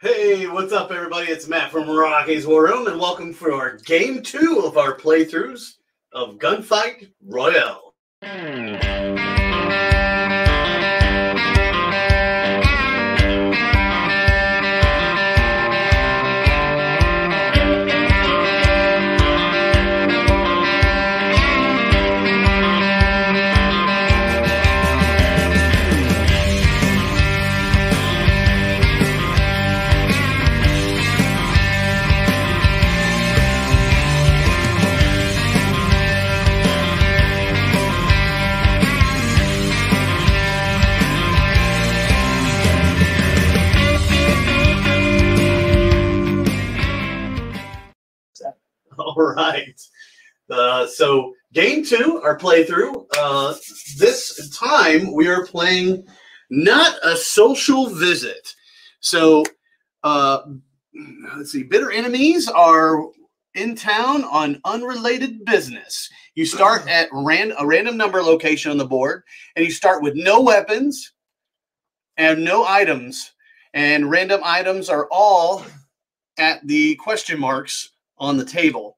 Hey, what's up, everybody? It's Matt from Rocky's War Room, and welcome for our game two of our playthroughs of Gunfight Royale. Hmm. All right. Uh, so, game two, our playthrough. Uh, this time we are playing not a social visit. So, uh, let's see. Bitter enemies are in town on unrelated business. You start at ran- a random number location on the board, and you start with no weapons and no items. And random items are all at the question marks on the table.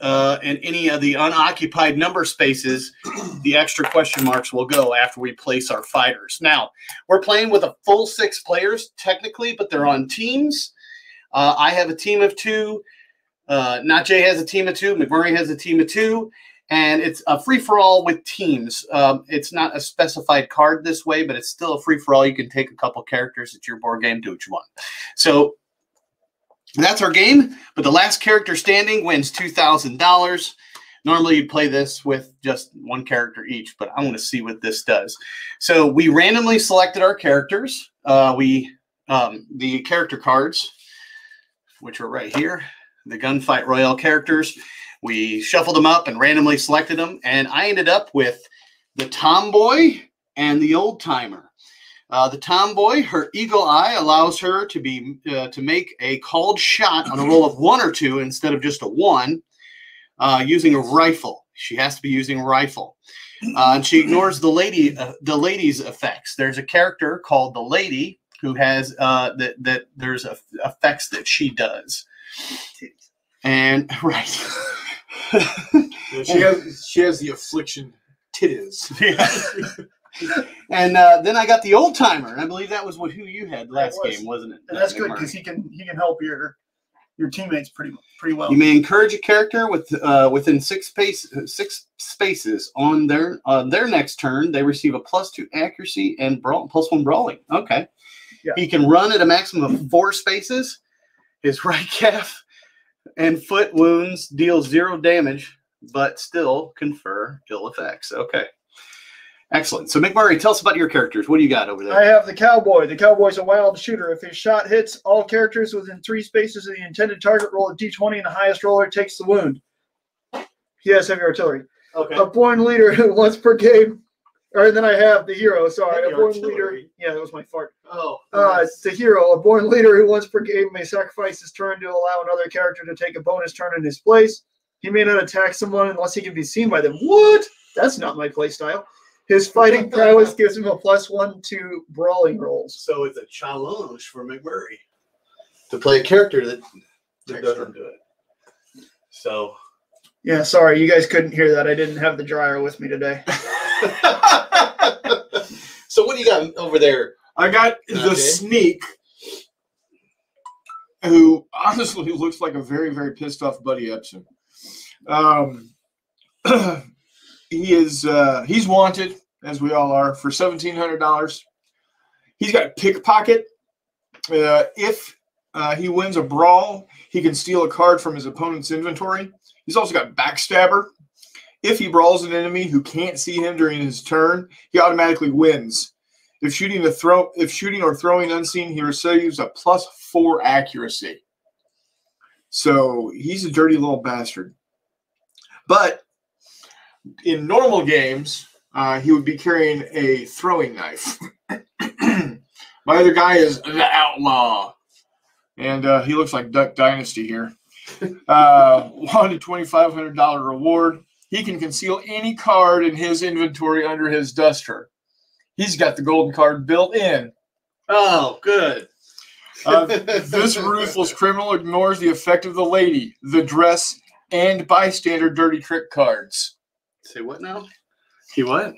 Uh, and any of the unoccupied number spaces, the extra question marks will go after we place our fighters. Now, we're playing with a full six players technically, but they're on teams. Uh, I have a team of two. Uh, Not Jay has a team of two. McMurray has a team of two. And it's a free for all with teams. Um, it's not a specified card this way, but it's still a free for all. You can take a couple characters at your board game, do what you want. So that's our game. But the last character standing wins two thousand dollars. Normally, you'd play this with just one character each, but I want to see what this does. So we randomly selected our characters. Uh, we um, the character cards, which are right here, the Gunfight Royale characters. We shuffled them up and randomly selected them, and I ended up with the Tomboy and the Old Timer. Uh, the tomboy, her eagle eye allows her to be uh, to make a called shot on a roll of one or two instead of just a one, uh, using a rifle. She has to be using a rifle, uh, and she ignores the lady uh, the lady's effects. There's a character called the lady who has uh, that that there's a, effects that she does, and right. Yeah, she has she has the affliction titties. and uh, then I got the old timer, and I believe that was what who you had last was. game, wasn't it? And that's Uh, good because he can he can help your your teammates pretty pretty well. You may encourage a character with uh, within six space six spaces on their on their next turn. They receive a plus two accuracy and brawl, plus one brawling. Okay. Yeah. He can run at a maximum of four spaces. His right calf and foot wounds deal zero damage, but still confer ill effects. Okay. Excellent. So McMurray, tell us about your characters. What do you got over there? I have the cowboy. The cowboy's a wild shooter. If his shot hits all characters within three spaces of the intended target, roll a d20, and the highest roller takes the wound. He has heavy artillery. okay. A born leader who once per game, or then I have the hero. Sorry, Heavy a born artillery. leader. Yeah, that was my fart. Oh. Uh, it's the hero, a born leader who once per game may sacrifice his turn to allow another character to take a bonus turn in his place. He may not attack someone unless he can be seen by them. What? That's not my playstyle. His fighting prowess gives him a plus one to brawling rolls. So it's a challenge for McMurray to play a character that, that doesn't do it. So Yeah, sorry, you guys couldn't hear that. I didn't have the dryer with me today. so what do you got over there? I got the sneak, who honestly looks like a very very pissed off Buddy Ebsen. Um, he is uh, he's wanted as we all are for seventeen hundred dollars. He's got pickpocket. Uh, if uh, he wins a brawl, he can steal a card from his opponent's inventory. He's also got backstabber. If he brawls an enemy who can't see him during his turn, he automatically wins. If shooting the throw, if shooting or throwing unseen, he receives a plus four accuracy. So he's a dirty little bastard. But in normal games, uh, he would be carrying a throwing knife. My other guy is the outlaw, and uh, he looks like Duck Dynasty here. Uh, one to twenty five hundred dollar reward. He can conceal any card in his inventory under his duster. He's got the golden card built in. Oh, good. Uh, this ruthless criminal ignores the effect of the lady, the dress, and bystander dirty trick cards. Say what now? He what?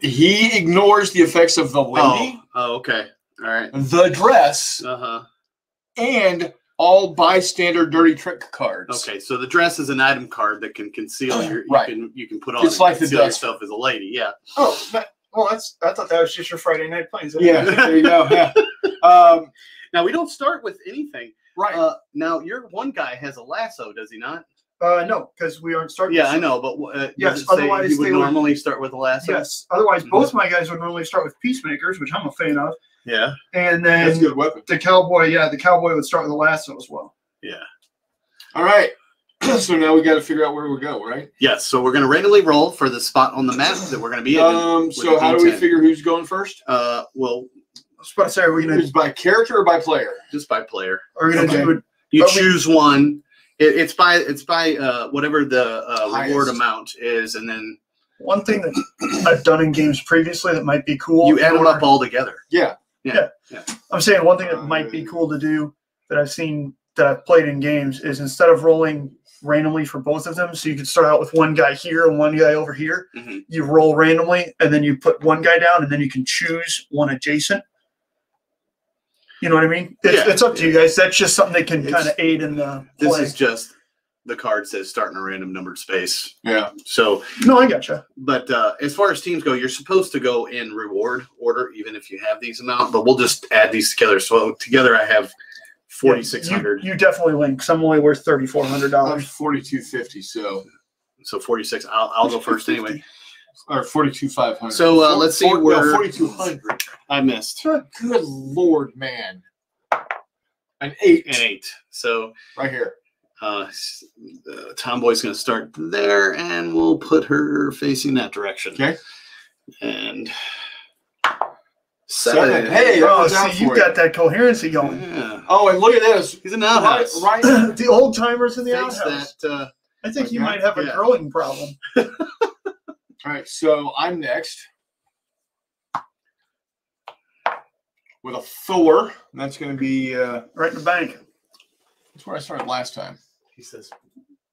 He ignores the effects of the lady, Oh, oh, okay. All right. the dress, Uh huh. and all bystander dirty trick cards. Okay, so the dress is an item card that can conceal your. You Right. can you can put on It's and like the conceal dust. yourself as a lady. Yeah. Oh, that, well, that's I thought that was just your Friday night plans. Yeah, there you go. Yeah. Um, Now we don't start with anything. right. Uh, now your one guy has a lasso, does he not? Uh, no, because we aren't starting. Yeah, I know, but uh, Yes, otherwise he would they would- normally start with a lasso. Yes. Otherwise, Mhm. both my guys would normally start with peacemakers, which I'm a fan of, Yeah. and then That's a good weapon. the cowboy. Yeah, the cowboy would start with a lasso as well. Yeah. All right. so now we got to figure out where we go, right? Yes. So we're gonna randomly roll for the spot on the map that we're gonna be in. Um. So how do we D10. figure who's going first? Uh, well, I was about to say, are we gonna Is by character or by player? just by player. are we gonna Okay. do it? You But we- choose one. It, it's by it's by uh, whatever the uh, reward amount is, and then One thing that I've done in games previously that might be cool. you add in them order- up all together. Yeah. Yeah. I'm saying one thing that might be cool to do that I've seen that I've played in games is instead of rolling randomly for both of them, so you could start out with one guy here and one guy over here. Mhm. You roll randomly, and then you put one guy down, and then you can choose one adjacent. You know what I mean? It's, Yeah. it's up to you guys. That's just something that can kind of aid in the This play. is just the card says start in a random numbered space. Yeah. So, no, I gotcha. but uh, as far as teams go, you're supposed to go in reward order, even if you have these amount. But we'll just add these together. So together, I have forty six hundred. You, you definitely win because I'm only worth thirty four hundred I'm dollars. forty-two fifty. So So forty six. I'll, I'll go first anyway. Or forty-two five hundred. So, uh, let's see where- forty-two hundred. I missed Good lord, man. An eight an eight. So right here. uh, uh, Tomboy's going to start there, and we'll put her facing that direction. Okay. And Seven. seven. Hey, Oh, see, you've for got that coherency going. Yeah. Oh, and look at this. He's an Right, outhouse. right. the old timers in the Thanks outhouse. that. Uh, I think you might have a Yeah. growing problem. All right, so I'm next with a Thor. That's going to be uh, Right in the bank. that's where I started last time. he says,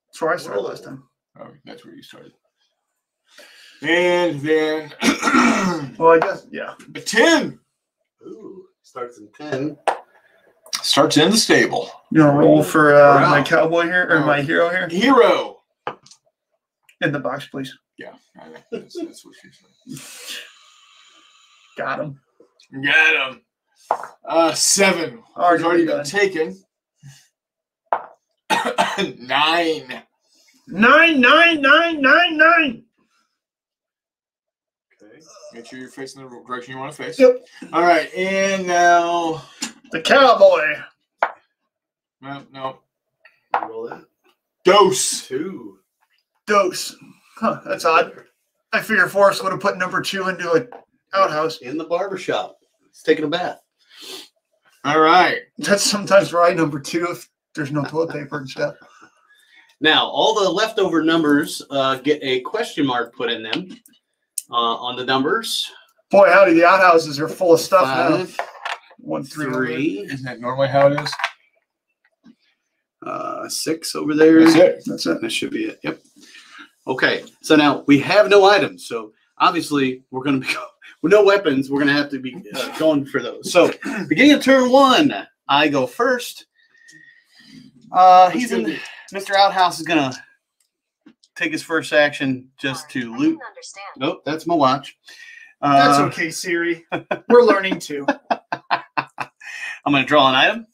That's where I started last time. Oh, that's where you started. And then Well, I guess yeah. a ten "Ooh, starts in ten. starts in the stable. You want to roll for uh, Wow. my cowboy here or Wow. my hero here Hero. in the box, please. Yeah, I know. That's, that's what she said. Got him. Got him. Uh, seven. Already Already, already done. been taken. Nine. Nine, nine, nine, nine, nine. Okay. Make sure you're facing the direction you want to face. Yep. All right, and now. The cowboy. No, no. Roll that. Dose. Two. Dose. Huh, that's odd. I figure Forrest would have put number two into an outhouse. In the barber shop. He's taking a bath. All right. That's sometimes right, number two if there's no toilet paper and stuff. Now, all the leftover numbers uh, get a question mark put in them uh, on the numbers. Boy, howdy, the outhouses are full of stuff now. Five, One, three, three, Isn't that normally how it is? uh, six over there. That's it. That's it. That should be it. Yep. Okay. So now we have no items. So obviously we're going to be with no weapons. We're going to have to be uh, going for those. So beginning of turn one, I go first. Uh, he's in. Mr. Outhouse is going to take his first action just to loot. understand. Nope, that's my watch. That's Uh, okay, Siri. We're learning too. I'm going to draw an item.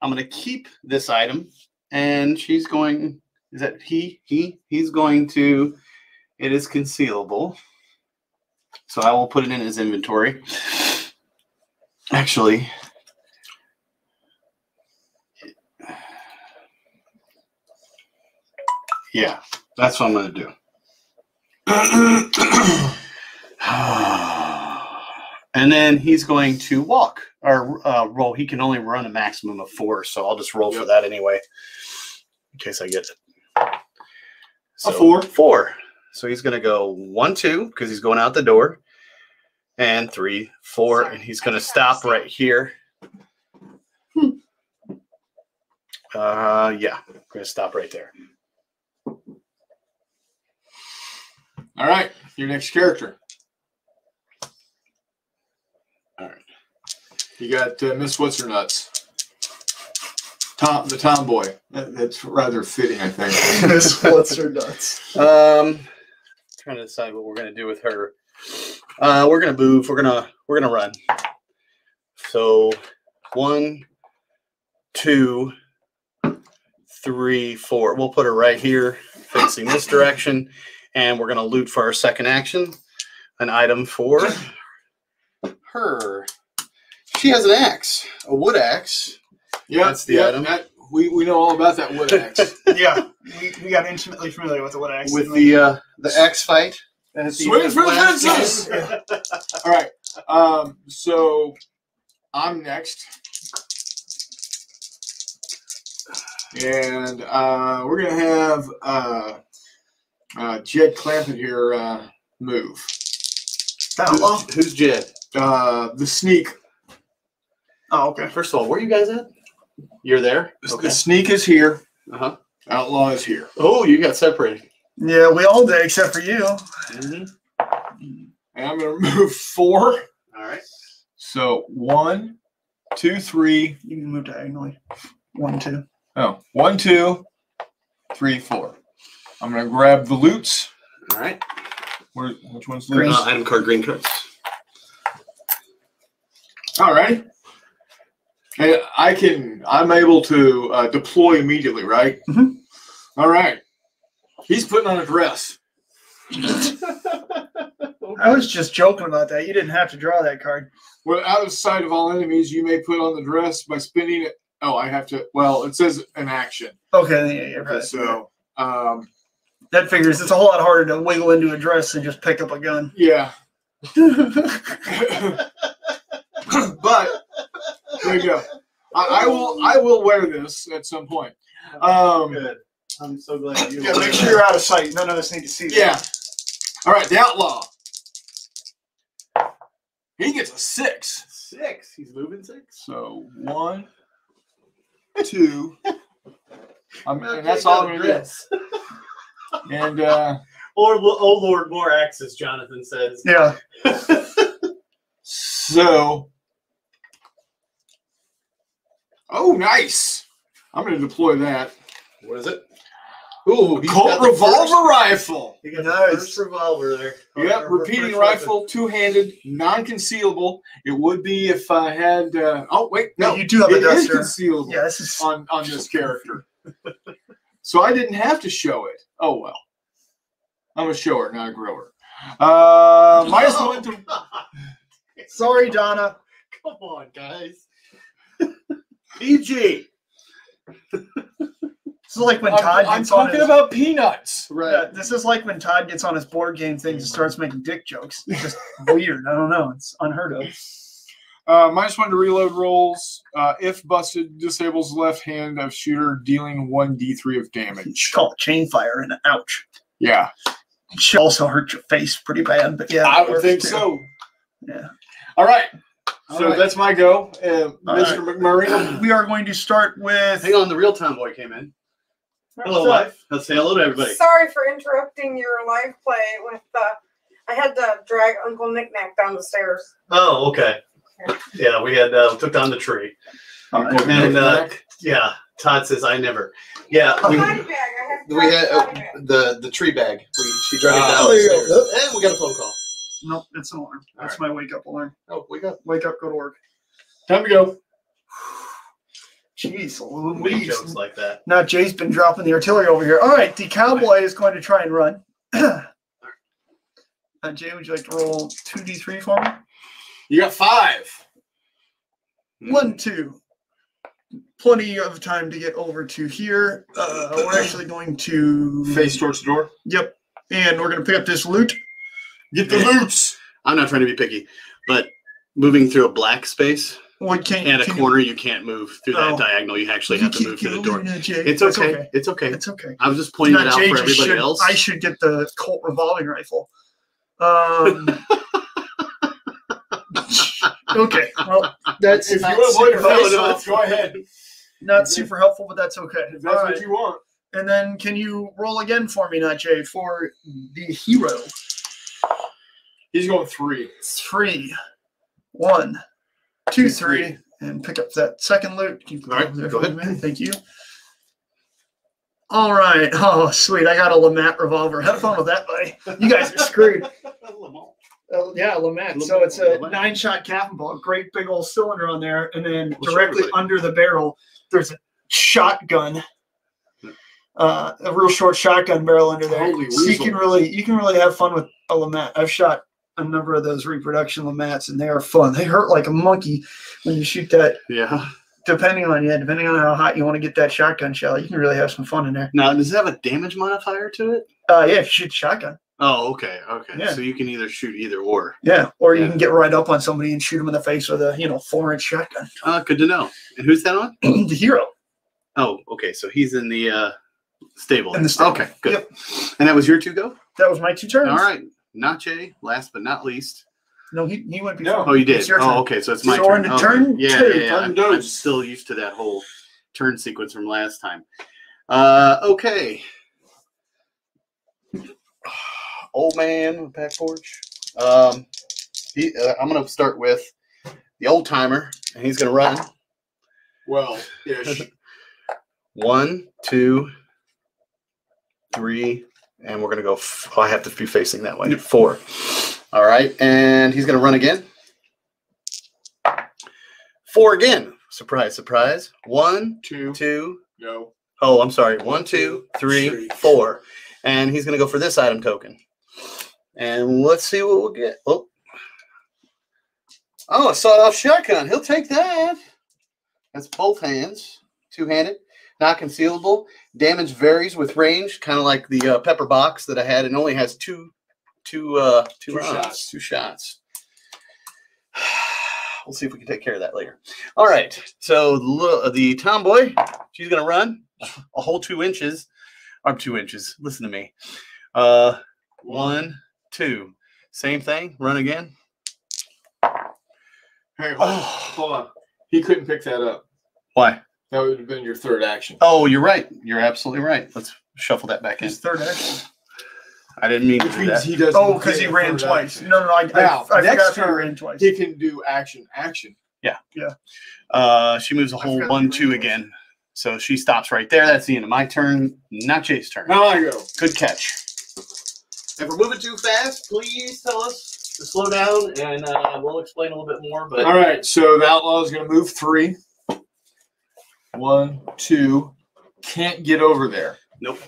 I'm going to keep this item, and she's going. Is that he? He? He's going to. It is concealable, so I will put it in his inventory. Actually, yeah, that's what I'm going to do. and then he's going to walk or uh, roll. He can only run a maximum of four, so I'll just roll for that anyway, in case I get it. So, four. Four. So he's going to go one, two, because he's going out the door, and three, four, Sorry, and he's going to stop right here. Uh, yeah, I'm gonna stop right there. All right, your next character. All right. You got uh, Miss What's Her Nuts. Tom, the tomboy. That, that's rather fitting, I think. Miss What's her nuts? Um, trying to decide what we're gonna do with her. Uh, we're gonna move. We're gonna we're gonna run. So, one, two, three, four. We'll put her right here, facing this direction, and we're gonna loot for our second action. An item for her. She has an axe, a wood axe. Yeah, That's the yeah, item. that- we, we know all about that wood axe. yeah, we, we got intimately familiar with the what axe. with the uh, the axe fight. And it's Swing for the last fences! all right. Um, so I'm next. And uh, we're going to have uh, uh, Jed Clampett here uh, move. Outlaw? Who's, who's Jed? Uh, the sneak. Oh, okay. First of all, where are you guys at? You're there. The sneak is here. Uh huh. Outlaw is here. Oh, you got separated. Yeah, we all did except for you. Mm-hmm. And I'm going to move four. All right. So one, two, three. You can move diagonally. One, two. Oh, one, two, three, four. I'm going to grab the loots. All right. Where, which one's Green. loot? Uh, item card, green cards. All right. And I can, I'm able to uh, deploy immediately, right? Mhm. All right. He's putting on a dress. I was just joking about that. You didn't have to draw that card. Well, out of sight of all enemies, you may put on the dress by spinning it. Oh, I have to. Well, it says an action. Okay, yeah, yeah, Okay, right. so, um, that figures it's a whole lot harder to wiggle into a dress than just pick up a gun. yeah. but there you go. I, I will. I will wear this at some point. Um, Good. I'm so glad you. yeah, make sure you're out of sight. None of us need to see that. Yeah. All right, the outlaw. He gets a six. Six. He's moving six. So one, two. I'm, and that's all I'm gonna do. And uh, Or oh Lord, more axes. Jonathan says. Yeah. so, oh, nice. I'm gonna deploy that. What is it? Ooh, he's Colt got revolver first- rifle. He got Nice. the first revolver there. Yep, Or- or repeating rifle, two-handed, non-concealable. It would be if I had. Uh, oh wait, No, no, you do have a it is duster. concealable. Yeah, this is on on this character. so I didn't have to show it. Oh well. I'm a shower, not a grower. Uh, minus No. one to sorry, Donna. Come on, guys. PG. This is like when I'm, Todd I'm gets on talking his, about peanuts. Yeah, this is like when Todd gets on his board game things and starts making dick jokes. It's just weird. I don't know. It's unheard of. Uh, minus one to reload rolls. Uh, if busted, disables left hand of shooter, dealing one d3 of damage. should call it chain fire and ouch. Yeah, It should also hurt your face pretty bad, but yeah. I would think too. so. Yeah. All right. All So right. that's my go, uh, All Mr. McMurray. We are going to start with. Hang on, the real time boy came in. Hello, What's up? wife. Let's say hello to everybody. Sorry for interrupting your live play with uh I had to drag Uncle Nick Nack down the stairs. Oh, okay. Yeah, we had uh, took down the tree. And uh, yeah, Todd says I never. Yeah, we, Body bag. I had we had the uh, the the tree bag. We, she dragged Ah, it down. there you go. the stairs. And we got a phone call. Nope, it's an alarm. That's my wake up alarm. Oh, wake up. Wake up, go to work. Time to go. Jeez, make Louise. jokes like that. Now Jay's been dropping the artillery over here. All right, the cowboy is going to try and run. uh, Jay, would you like to roll two d three for me? You got five. One, two. Plenty of time to get over to here. Uh, we're actually going to Face towards the door. Yep, and we're going to pick up this loot. Get the loots. I'm not trying to be picky, but moving through a black space Well, can, and a can corner, you can't move through that Oh. diagonal. You actually You, have to move keep through the door. moving, It's That's okay. It's okay. It's okay. I was just pointing it out Jay for everybody should- else. I should get the Colt revolving rifle. Um. okay. Well, that's If you avoid a super face no, off, go ahead. not super helpful, but that's okay. If All that's right. what you want. And then can you roll again for me, Najee, for the hero? He's going three. Three, one, two, Two, three, three. and pick up that second loot. Keep All right, go ahead. me. Thank you. All right. Oh, sweet. I got a LeMat revolver. Have fun with that, buddy. You guys are screwed. Uh, yeah, LeMat. So it's a LeMat. nine shot cap ball, great big old cylinder on there, and then directly under the barrel, there's a shotgun. Uh, a real short shotgun barrel under there. Holy so you can really you can really have fun with a LeMat. I've shot a number of those reproduction LeMats, and they are fun. They hurt like a monkey when you shoot that. Yeah. Depending on yeah, depending on how hot you want to get that shotgun shell, you can really have some fun in there. Now, does it have a damage modifier to it? Uh, yeah, if you shoot shotgun. Oh, okay, okay. Yeah. So you can either shoot either or. Yeah, or you can get right up on somebody and shoot them in the face with a you know four inch shotgun. Uh, good to know. And who's that on? the hero. Oh, okay. So he's in the uh, stable. In the stable. Okay, good. Yep. And that was your two go. That was my two turns. All right. Nache, last but not least. No, he, he went No. before. Oh, you did. It's your. Oh, okay. So it's my So turn. on to Okay. turn yeah, two, yeah, yeah. turn I'm. I'm still used to that whole turn sequence from last time. Uh, okay. Old man on the back porch. Um, he, uh, I'm gonna start with the old timer, and he's gonna run. Well, ish. One, two, three, and we're gonna go. F- oh, I have to be facing that way. Four. All right, and he's gonna run again. Four again. Surprise, surprise. One, Two. two. No. Oh, I'm sorry. One, two, three, Three. four. And he's gonna go for this item token. And let's see what we'll get. Oh, oh, a sawed-off shotgun. He'll take that. That's both hands, two-handed, not concealable. Damage varies with range, kind of like the uh, pepper box that I had. It only has two, two, uh, two, Two rounds, shots. two shots. We'll see if we can take care of that later. All right. So the, little- the tomboy, she's gonna run a whole two inches. Or two inches. Listen to me. Uh, one, two. Same thing. Run again. Hey, hold, Oh, hold on. He couldn't pick that up. why? That would have been your third action. Oh, you're right. You're absolutely right. Let's shuffle that back in. His third action. I didn't mean to Which do means that. he doesn't. Oh, because he get a ran third twice. action. No, no, no. I, I, Now, I next forgot he turn, ran twice. He can do action, action. Yeah. Yeah. Uh, she moves a whole forgot one, you two ran again. So she stops right there. That's the end of my turn. Not Jay's turn. Now I go. Good catch. If we're moving too fast, please tell us to slow down, and uh, we'll explain a little bit more. But All right, so the outlaw is going to move three. One, two. Can't get over there nope.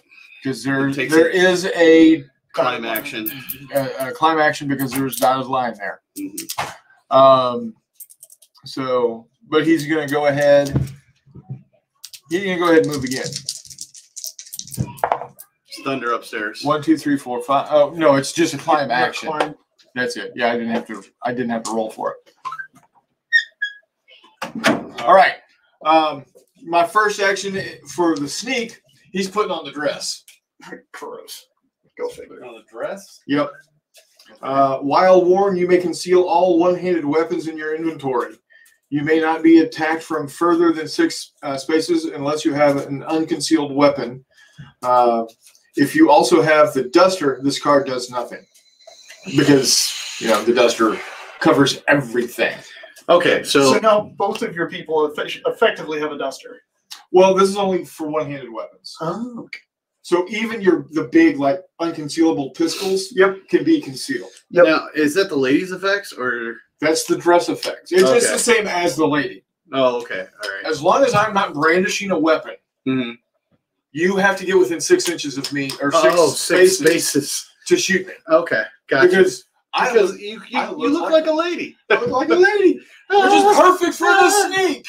because there Takes there it. is a Climb action. A, a climb action because there's dotted line there. Mhm. Um, so, but he's going to go ahead. He's going to go ahead and move again. It's thunder upstairs. One, two, three, four, five. Oh no, it's just a climb Yeah, action. climb. That's it. Yeah, I didn't have to. I didn't have to roll for it. All right. Um, my first action for the sneak, he's putting on the dress. Gross. Go figure. on the dress. Yep. Uh, while worn, you may conceal all one-handed weapons in your inventory. You may not be attacked from further than six uh, spaces unless you have an unconcealed weapon. Uh, if you also have the duster, this card does nothing because you know the duster covers everything. Okay, So, so now both of your people effe- effectively have a duster. Well, this is only for one-handed weapons. Oh, okay. So even your the big like unconcealable pistols Yep. can be concealed. Yep. now is that the ladies' effects or? That's the dress effect. It's just Okay. the same as the lady. Oh, okay, all right. As long as I'm not brandishing a weapon, Mhm. you have to get within six inches of me or six, Oh, six spaces spaces. to shoot me. Okay, gotcha. Because I Because look, you you, I you look look like- like, a lady. I look like a lady, which is perfect for the snake.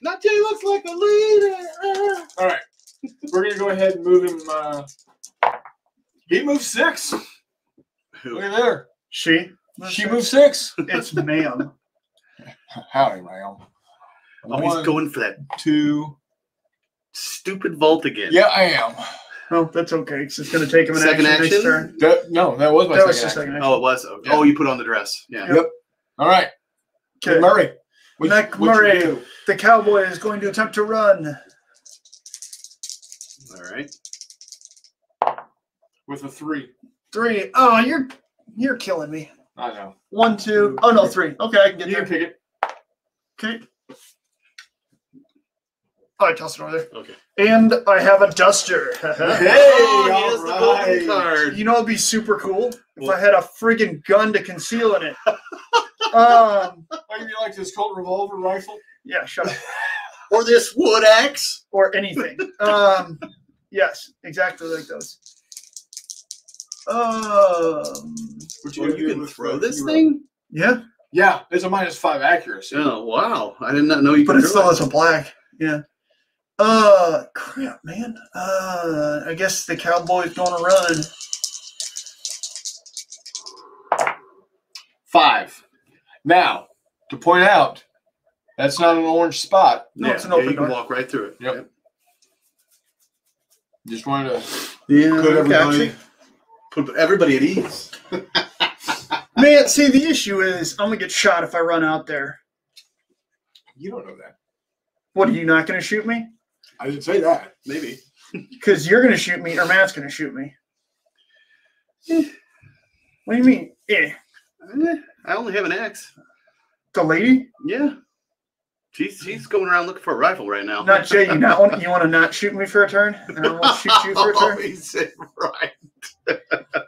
Not Jay looks like a lady. All right, we're gonna go ahead and move him. Uh, he moved six. Who? Look at there. She? She moved six. It's ma'am. Howdy, ma'am. Oh, he's One, going for that two. stupid vault again. Yeah, I am. Oh, that's okay. it's just going to take him an Second action, next turn. That, no, that was my That was second just action. second Oh, it was. Oh, Yeah. you put on the dress. Yeah. Yep. All right. Okay. Murray. What, Nick what Murray. The cowboy is going to attempt to run. All right. with a three. Three. Oh, you're you're killing me. I know. One, two. Oh no, three. Okay, I can get You there. can pick it. Okay. All right, toss it over there. Okay. And I have a duster. Hey, oh, he has all the golden right. card. you know, it'd be super cool if What? I had a friggin' gun to conceal in it. um, Oh, you mean like this Colt revolver rifle? yeah, shut up. Or this wood axe. Or anything. Um, yes, exactly like those. Um, What Well, you can throw this hero? thing? yeah, Yeah, it's a minus five accuracy. Oh, wow. I did not know you but could it throw still has a black. Yeah. Uh, crap, man. Uh, I guess the cowboy's gonna run. Five. Now, to point out, that's not an orange spot. No, yeah, it's an yeah, you can door. walk right through it. Yep. Just wanted to Yeah, put everybody. Put everybody at ease. Man, see, the issue is I'm gonna get shot if I run out there. You don't know that. What are you not gonna shoot me? I didn't say that. Maybe. Because you're gonna shoot me, or Matt's gonna shoot me. Eh. What do you mean? Eh. Eh, I only have an axe. The lady? Yeah. She's she's going around looking for a rifle right now. Not Jay. You not want? You want to not shoot me for a turn, and I won't shoot you for a turn. he said right.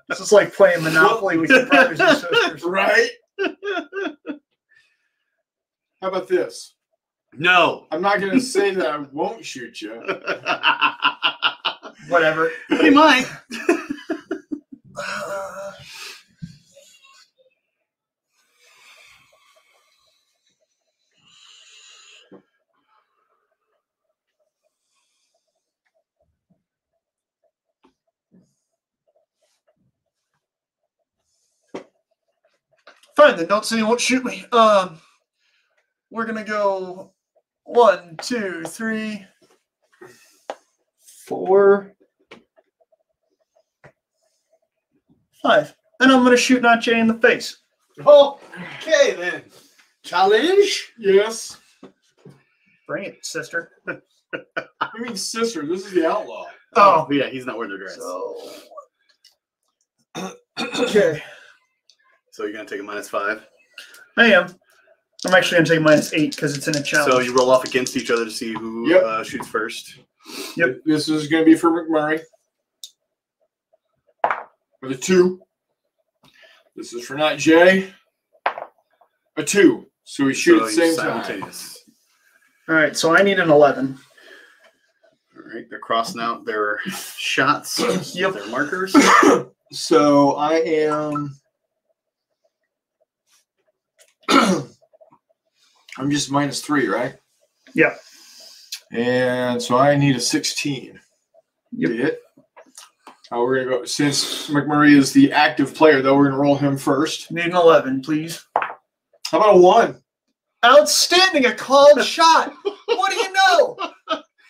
This is like playing Monopoly with your brothers and sisters. Right? How about this? No. I'm not going to say that I won't shoot you. Whatever. he might. Fine, then don't say you won't shoot me. Um, we're gonna go one, two, three, four, five, and I'm gonna shoot Nache in the face. Okay then. Challenge. Yes. Bring it, sister. I mean, sister, this is the outlaw. Oh, oh yeah, he's not wearing the dress. So, okay. so you're gonna take a minus five. I am. I'm actually gonna take minus eight because it's in a challenge. So you roll off against each other to see who Yep. uh, shoots first. Yep. This is going to be for McMurray. With a two. This is for not Jay. A two. So we shoot So at the same you time. simultaneous. All right, so I need an eleven. All right, they're crossing out their shots. Yep. Their markers. So I am. I'm just minus three, right? Yeah. And so I need a 16. Yep. to hit. Uh, we're gonna go since McMurray is the active player, though. We're gonna roll him first. Need an eleven, please. How about a one? Outstanding! A called shot. What do you know?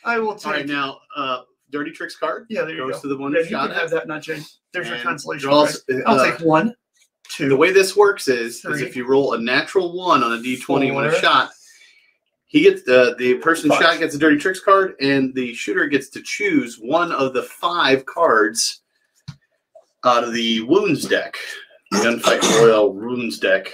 I will take. All right, now uh, dirty tricks card yeah, there you goes go. to the one Yeah, who you shot can have that, not Jay. There's your consolation. draws- prize. I'll uh, take one, The way this works is, is if you roll a natural one on a d20 when a shot, he gets the the person Five. shot gets a dirty tricks card, and the shooter gets to choose one of the five cards out of the wounds deck, gunfight royale wounds deck,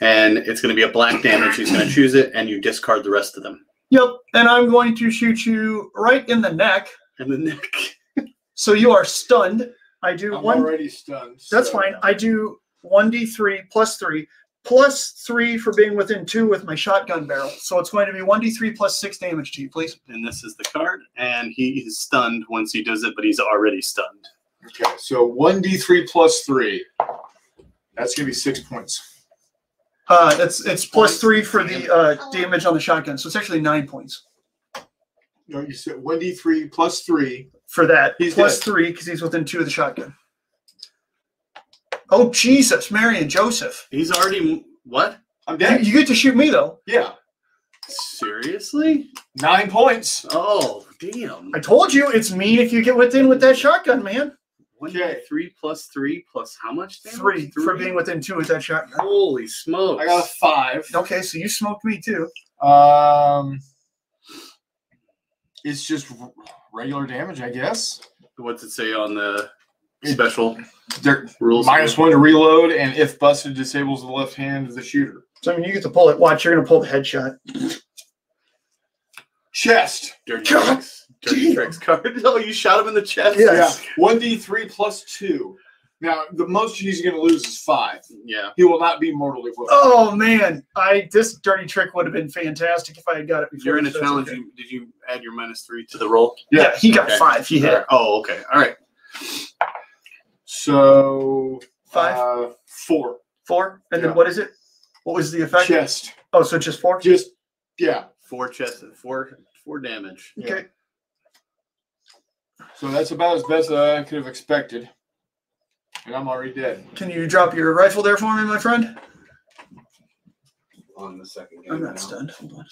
and it's going to be a black damage. He's going to choose it, and you discard the rest of them. Yep, and I'm going to shoot you right in the neck, In the neck. so you are stunned. I do I'm one. already stunned. That's so- fine. I do one d three plus three plus three for being within two with my shotgun barrel. So it's going to be one d three plus six damage to you, please. And this is the card, and he is stunned once he does it, but he's already stunned. Okay, so one d three plus three. That's gonna be six points. Uh, it's it's plus three for the uh, damage on the shotgun, so it's actually nine points No, you said one d three plus three. for that. He's plus dead. three because he's within two of the shotgun. Oh Jesus, Mary and Joseph! He's already what? I'm dead. you get to shoot me though. Yeah, Seriously? nine points. Oh, damn. I told you it's mean if you get within with that shotgun, man. One Okay. three plus three plus how much damage? Three, for being within two with that shotgun. Holy smokes! I got a five. Okay, so you smoked me too. Um, it's just regular damage, I guess. What's it say on the It- special There, rules? minus one to reload, and if busted, disables the left hand of the shooter. So I mean, you get to pull it. Watch, you're gonna pull the headshot. Chest. Dirty God tricks. Dirty damn. tricks card. Oh, you shot him in the chest. Yeah. Yeah, one d three plus two. Now the most he's going to lose is five. Yeah. He will not be mortally wounded. Oh man, I this dirty trick would have been fantastic if I had got it before. You're in a so challenge. okay. You, did you add your minus three to the roll? Yeah, he got Okay. five. He hit Oh, okay. All right. So five, uh, four four, and then what is it? What was the effect? chest. Oh, so just four. Just yeah. Four chest. Four. Four damage. Yeah. Okay. So that's about as best as I could have expected. And I'm already dead. Can you drop your rifle there for me, my friend? On the second I'm not now. stunned. Hold on.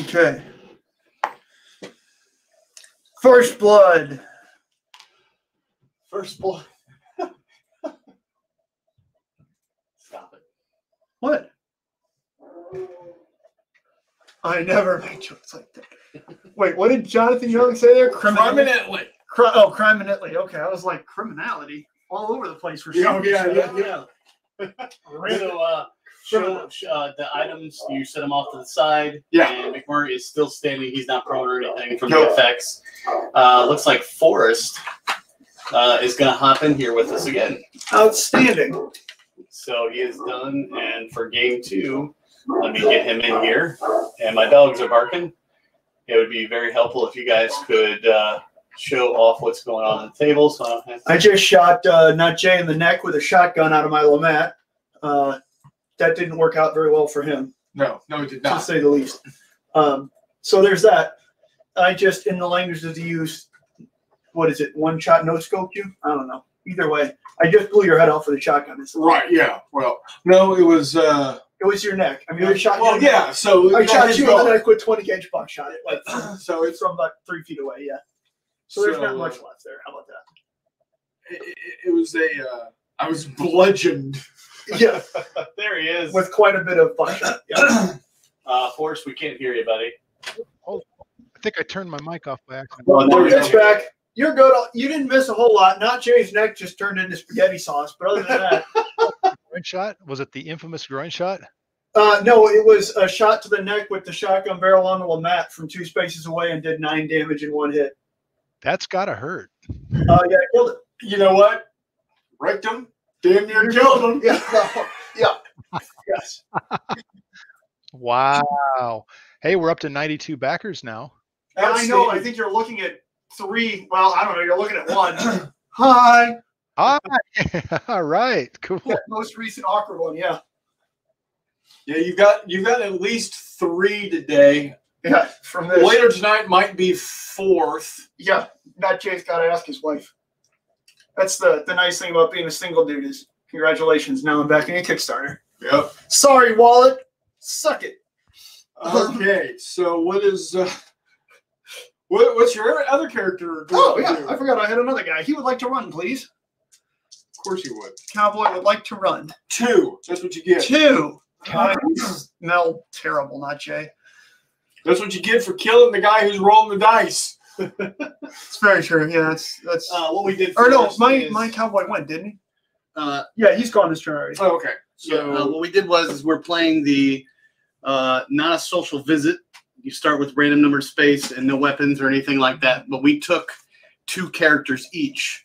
Okay. First blood. First blood. Stop it. What? I never make jokes like that. Wait, what did Jonathan Young say there? Criminal. Prominently. Cri- oh, criminally. Okay, I was like criminality all over the place for Yeah, sure. yeah, yeah, yeah. So, uh, show, uh, the items, you set them off to the side. Yeah. And McMurray is still standing. He's not prone or anything from Nope. the effects. Uh, looks like Forrest uh, is going to hop in here with us again. Outstanding. So he is done. And for game two, let me get him in here. And my dogs are barking. It would be very helpful if you guys could uh, show off what's going on at the table. So I don't have to I just shot uh, Nut Jay in the neck with a shotgun out of my LeMat. Uh, that didn't work out very well for him, No, no, it did not, to say the least. Um, so there's that. I just, in the language of the use, what is it? One shot, no scope you? I don't know. Either way, I just blew your head off with a shotgun. Right, yeah. Well, no, it was uh It was your neck. I mean, I shot well, you. in neck. yeah, so I shot you and then I with 20 gauge buckshot. Like, So it's from about three feet away, yeah. So there's not much left there. How about that? it, it- it was a uh I was bludgeoned. Yeah, There he is. with quite a bit of buckshot. Yeah. Uh, Forrest, we can't hear you, buddy. Oh, I think I turned my mic off by accident. Oh, there It's go. back. You're good. You didn't miss a whole lot. Not Jerry's neck just turned into spaghetti sauce, but other than that, Groin shot? Was it the infamous groin shot? uh, no, it was a shot to the neck with the shotgun barrel on the LeMat from two spaces away and did nine damage in one hit. That's gotta hurt. Uh, yeah, killed it. You know what? Rectum, damn near killed him. Yeah, no, yeah, yes. Wow. Hey, we're up to 92 backers now. I know. I think you're looking at three. Well, I don't know. You're looking at one. Hi. Hi. All right. Cool. Yeah, most recent awkward one. Yeah. Yeah, you've got you've got at least three today. Yeah. From this. Later tonight might be fourth. Yeah. Not Jay's got to ask his wife. That's the the nice thing about being a single dude is congratulations. Now I'm backing a Kickstarter. Yep. Sorry, wallet. Suck it. Okay, so what is uh, what, what's your other character? Oh yeah, do? I forgot I had another guy. He would like to run, please. Of course he would. Cowboy would like to run. Two. That's what you get. Two. I smell terrible, not Jay. That's what you get for killing the guy who's rolling the dice. It's very true. Yeah, that's that's. Uh, what we did or no, my is- my cowboy went, didn't he? uh, Yeah, he's gone this turn already. Oh, okay. so So uh, what we did was is we're playing the uh, not a social visit. You start with random number space and no weapons or anything like that. But we took two characters each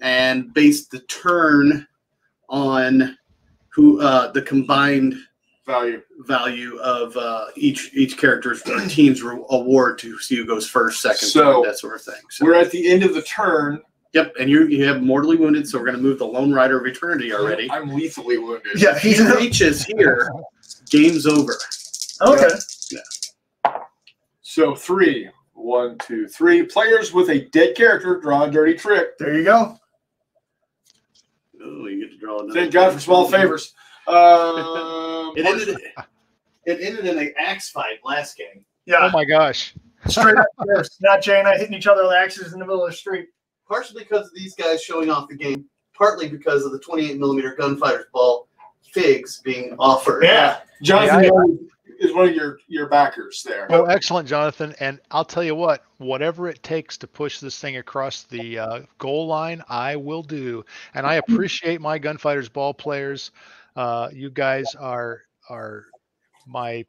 and based the turn on who uh, the combined value. value of uh, each each character's team's re- award to see who goes first, second, So, third, that sort of thing. So, We're at the end of the turn. yep, and you you have mortally wounded, so we're going to move the Lone Rider of Eternity already. I'm lethally wounded. Yeah, He he's reaches here, game's over. okay. Yeah. So three. One, two, three. Players with a dead character draw a dirty trick. There you go. Oh, you get to draw another. Thank God for small favors. Um, It ended. It ended in an axe fight last game. Yeah, Oh my gosh. straight up first. Not Jay and I hitting each other with axes in the middle of the street. Partially because of these guys showing off the game, partly because of the 28 millimeter gunfighter's ball figs being offered. Yeah. Jonathan Yeah, I- Young is one of your your backers there. Oh, excellent, Jonathan. And I'll tell you what, whatever it takes to push this thing across the uh, goal line, I will do. And I appreciate my gunfighters ball players. Uh, you guys are are my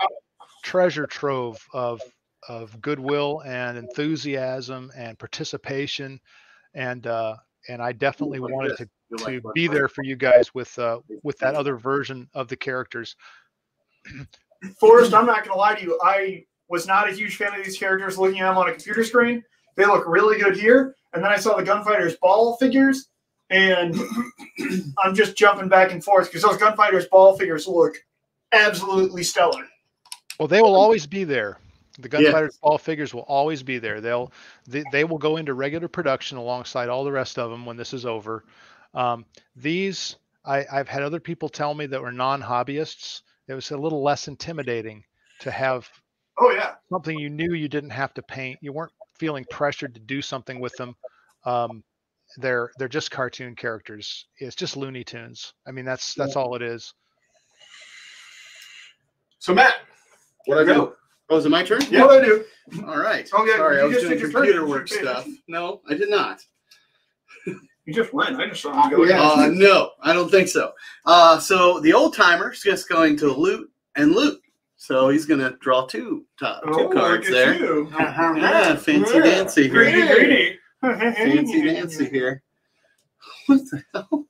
treasure trove of of goodwill and enthusiasm and participation, and uh, and I definitely wanted to to be there for you guys with uh, with that other version of the characters. Forrest, I'm not gonna lie to you. I was not a huge fan of these characters looking at them on a computer screen. They look really good here. And then I saw the gunfighters ball figures, and I'm just jumping back and forth because those gunfighters ball figures look absolutely stellar. Well, they will always be there. The Yeah. gunfighters ball figures will always be there. They'll they, they will go into regular production alongside all the rest of them when this is over. Um, these I, I've had other people tell me that were non-hobbyists. It was a little less intimidating to have Oh yeah. something you knew you didn't have to paint. You weren't feeling pressured to do something with them. Um, they're they're just cartoon characters. It's just Looney Tunes. I mean that's that's all it is. So Matt, what I Go. do? Oh, is it my turn? Yeah. What do I do? All right. Oh, yeah, Sorry, you I was just doing did your computer work should stuff. No, I did not. You just went. I just saw him go. Yeah. Uh, no, I don't think so. Uh, so the old timer is just going to loot and loot. So he's going to draw two top, two Oh, cards look at there. you. Yeah, fancy dancy. Greedy, greedy. Fancy dancy here. What the hell?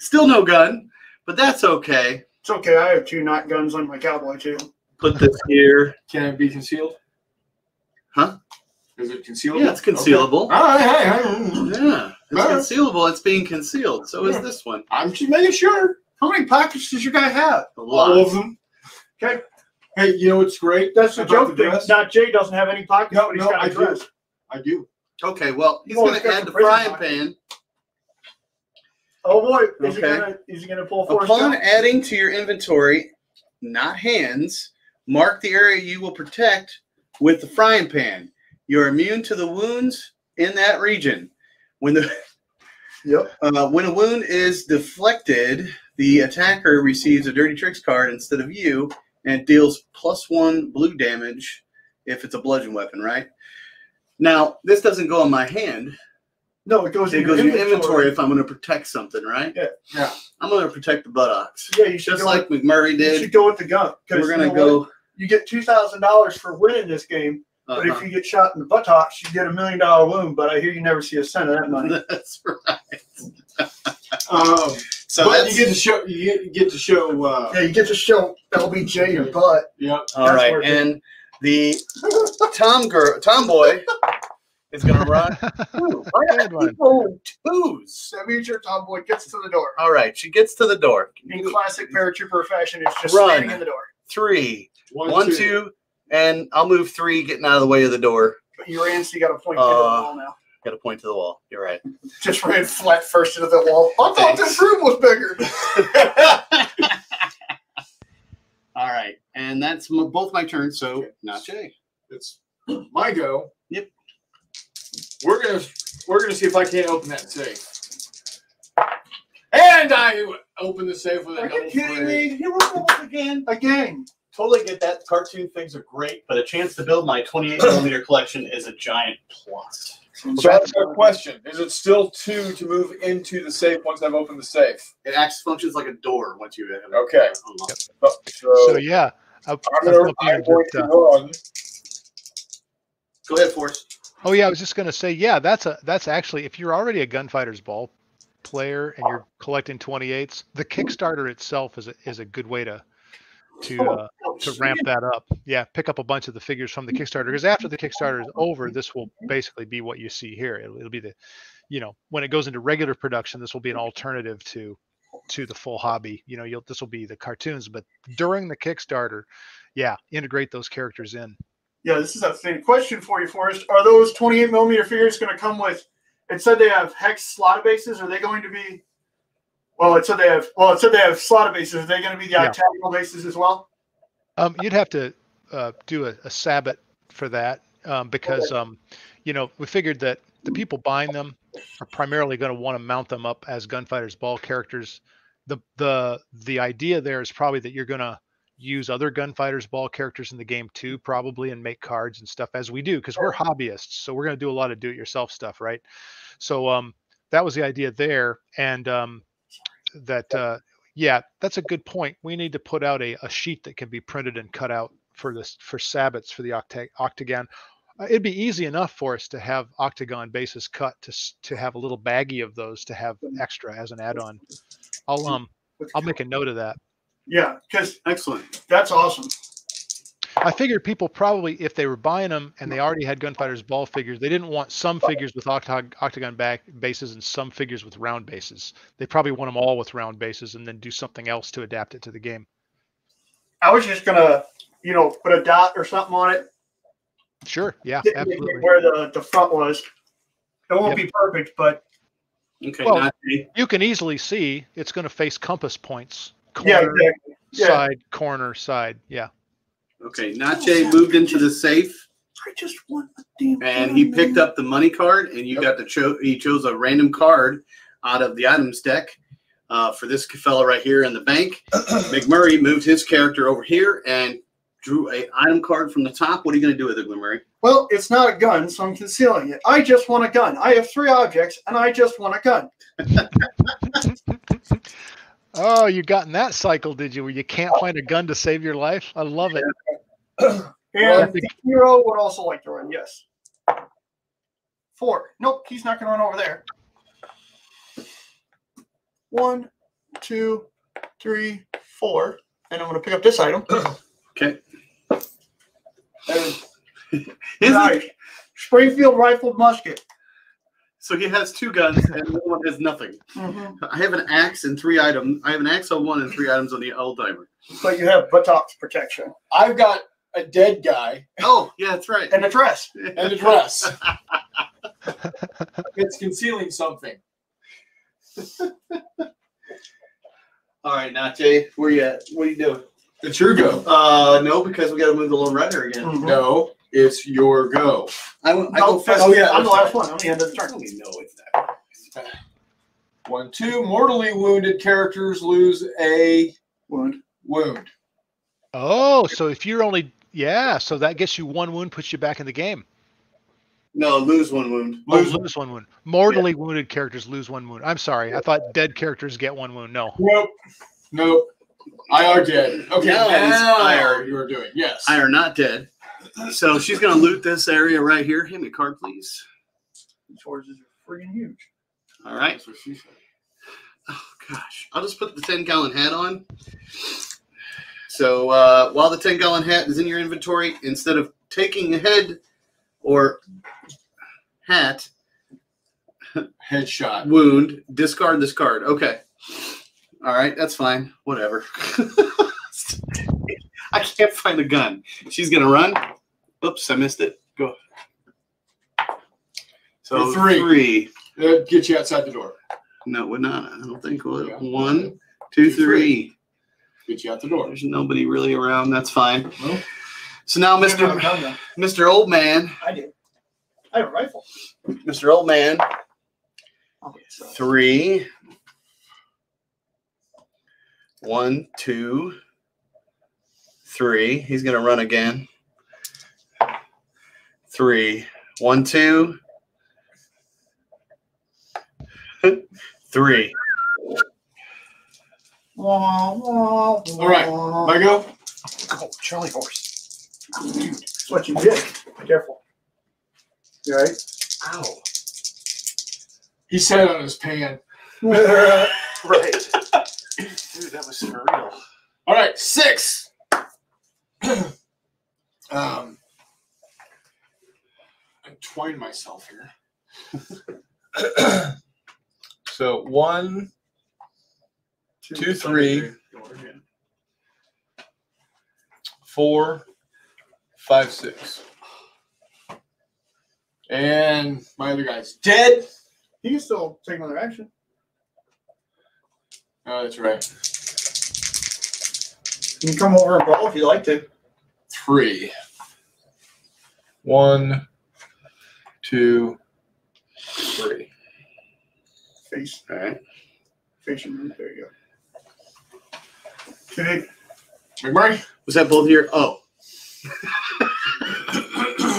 Still no gun, but that's okay. It's okay. I have two not guns on my cowboy too. Put this here. Can it be concealed? Huh? Is it concealed? Yeah, it's concealable. All right, hey, hey. Yeah, it's Alright. concealable. It's being concealed. So is this one. I'm just making sure. How many pockets does your guy have? A All lot. of them. Okay. Hey, you know what's great? That's the joke the thing. dress? Not Jay doesn't have any pockets, No, but he's no, got I a do. Dress. I do. Okay, well, he's Well, going to add the frying pockets. pan. Oh boy, is he Okay. gonna is he gonna pull Forrest Upon down? adding to your inventory, not hands, mark the area you will protect with the frying pan. You're immune to the wounds in that region. When the Yep. uh, when a wound is deflected, the attacker receives a dirty tricks card instead of you, and deals plus one blue damage if it's a bludgeon weapon. Right now, this doesn't go on my hand. No, it goes It in goes your in your inventory if I'm going to protect something, right? Yeah. Yeah. I'm going to protect the buttocks, Yeah, you should just go like with, McMurray you did. should go with the gun. We're gonna know go. what? You get two thousand dollars for winning this game, but uh-huh. if you get shot in the buttocks, you get a million dollar wound. But I hear you never see a cent of that money. That's right. Um, So but you get to show. You get, you get to show. Uh, yeah, you get to show LBJ your butt. yeah. all right. And the Tom girl, tomboy, is going to run. Ooh, I got one. people twos. That means your tomboy gets to the door. All right, she gets to the door. In classic paratrooper fashion, it's just Run. standing in the door. Three, One, one, two, and I'll move three, getting out of the way of the door. But you ran, so you got to point to the Uh, wall now. Got to point to the wall. You're right. Just ran flat first into the wall. I thought Thanks. this room was bigger. All right, and that's m- both my turns. So not Jay. It's my go. Yep. We're gonna we're gonna see if I can't open that safe. And I open the safe with a Are you double kidding three. me? Here we go again. Again. Totally get that. Cartoon things are great, but a chance to build my 28 millimeter collection is a giant plus. So I've got question. Is it still two to move into the safe once I've opened the safe? It acts functions like a door once you have it Okay. unlocked. So, So yeah, I, I'm, I gonna, was looking I'm going to uh, run. Go ahead, Forrest. Oh yeah, I was just gonna say, yeah, that's a that's actually if you're already a gunfighters ball player and you're collecting 28s, the Kickstarter itself is a is a good way to to uh, to ramp that up. Yeah, pick up a bunch of the figures from the Kickstarter because after the Kickstarter is over, this will basically be what you see here. It'll, it'll be the, you know, when it goes into regular production, this will be an alternative to to the full hobby. You know, you'll this will be the cartoons, but during the Kickstarter, yeah, integrate those characters in. Yeah, this is a thing. Question for you, Forrest. Are those 28 millimeter figures going to come with? It said they have hex slot bases. Are they going to be? Well, it said they have. Well, it said they have slot bases. Are they going to be the Yeah. octagonal bases as well? Um, you'd have to uh, do a, a sabot for that um, because um, you know we figured that the people buying them are primarily going to want to mount them up as gunfighters ball characters. The the the idea there is probably that you're going to use other gunfighters ball characters in the game too probably and make cards and stuff as we do because we're hobbyists so we're going to do a lot of do it yourself stuff right? So um that was the idea there and um that uh yeah that's a good point. We need to put out a, a sheet that can be printed and cut out for this for sabots for the octa- octagon. Uh, it'd be easy enough for us to have octagon bases cut to to have a little baggie of those to have extra as an add-on. i'll um i'll make a note of that Yeah, because Excellent. that's awesome. I figured people probably, if they were buying them and they already had Gunfighters ball figures, they didn't want some figures with octog- octagon back bases and some figures with round bases. They probably want them all with round bases and then do something else to adapt it to the game. I was just gonna, you know, put a dot or something on it Sure. Yeah. Absolutely. where the, the front was. It won't be perfect, but Okay. Well, You can easily see it's going to face compass points. Yeah, exactly. Yeah. side, corner, side. Yeah. Okay. Nache moved into the safe I just want a damn. and he picked up the money card, and you got the cho- he chose a random card out of the items deck uh, for this fella right here in the bank. McMurray moved his character over here and drew a item card from the top. What are you going to do with it, McMurray? Well, it's not a gun, so I'm concealing it. I just want a gun. I have three objects, and I just want a gun. Oh, you got in that cycle, did you? Where you can't oh. find a gun to save your life? I love it. And I think- the hero would also like to run. Yes. Four. Nope, he's not going to run over there. One, two, three, four, and I'm going to pick up this item. Okay. And His- nice. Springfield rifled musket. So he has two guns, and the one has nothing. I have an axe and three items. I have an axe on one and three items on the old timer. But you have buttocks protection I've got a dead guy Oh, yeah, that's right. and a dress. and a dress. it's concealing something. All right, Nache, where you at? What are you doing? It's your go. Uh, no, because we got to move the Lone Rider again. Mhm. No, it's your go. I, went- I No, go first. oh, yeah, I'm I'm the last one. I'm the end of the I turn. don't know it's that. One, two. Mortally wounded characters lose a Wound. wound. Oh, so if you're only yeah, so that gets you one wound, puts you back in the game. No, lose one wound. Oh, Lose- lose one wound. Mortally wounded characters lose one wound. I'm sorry, I thought dead characters get one wound. No. Nope. Nope. I are dead. Okay, Now it is now ire. you're doing. Yes. I are not dead. So she's going to loot this area right here. Hand me a card, please. These horses are freaking huge. All right. That's what she said. Oh, gosh. I'll just put the 10 gallon hat on. So uh, while the 10 gallon hat is in your inventory, instead of taking a head or hat Headshot. wound, discard this card. Okay. All right. That's fine. Whatever. I can't find a gun. She's going to run. Oops, I missed it. Go. So For three. three. That'd get you outside the door. No, we're not. I don't think. We'll, Yeah. One, two, Two, three. three. Get you out the door. There's nobody really around. That's fine. Well, So now, I don't have a Mister. Mister Old Man, I do. I have a rifle. Mister Old Man, Okay, so three. One, two, three. He's gonna run again. Three. One, two. Three. All right, my go. Oh, Charlie horse. Dude, that's what you did. Be careful. You all right? Ow. He sat on his pan. right. Dude, that was for real. All right, six. um, entwine myself here. so one, Two, three. four, five, six, and my other guy's dead. You can still take another action. Oh, that's right. You can come over and brawl if you like to. three. One, two, three. Face, All right. face your move. There you go. Okay. McMurray? Was that both here? Oh,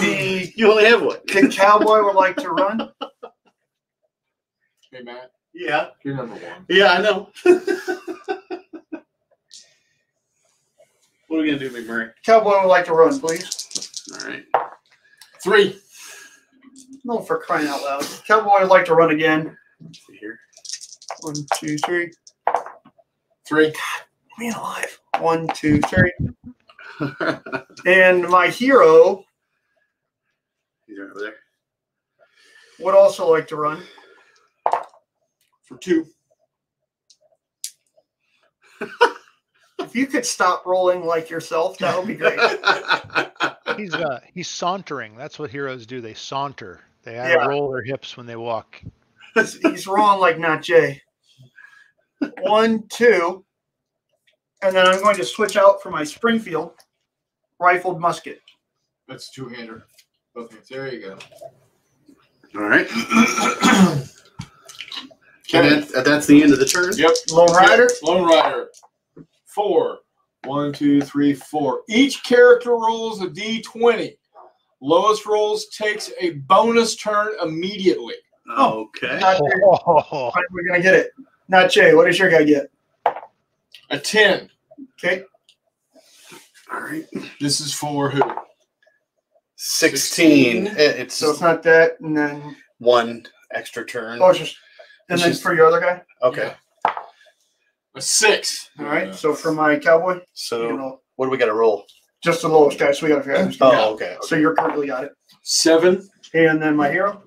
The, you only have one. the cowboy would like to run. Hey, Matt, Yeah. you're number one. Yeah, I know. what are we gonna do, McMurray? Cowboy would like to run, please. All right. Three. No, for crying out loud. Cowboy would like to run again. Let's see here. One, two, three. Three. Man alive. One, two, three. And my hero He's right over there. would also like to run. For two. If you could stop rolling like yourself, that would be great. He's uh he's sauntering. That's what heroes do. They saunter. They Yeah. roll their hips when they walk. He's, he's wrong like not Jay. One, two. And then I'm going to switch out for my Springfield rifled musket. That's two hander. Both hands. There you go. All right. Okay. And that, that's the end of the turn. Yep. Lone Rider. Lone Rider. Four. One, two, three, four. Each character rolls a d20. Lowest rolls takes a bonus turn immediately. Okay. Not Oh, We're going to get it. Not Jay. What does your guy get? A 10. Okay. All right. This is for who? 16. It- It's So it's not that. And then, one extra turn. oh, it's just, and It's then just- for your other guy. Okay. A six. All right. So for my cowboy, you So know, what do we got to roll? Just the lowest guy. So we got to figure out Oh, okay. So you're currently got it. Seven. And then my hero.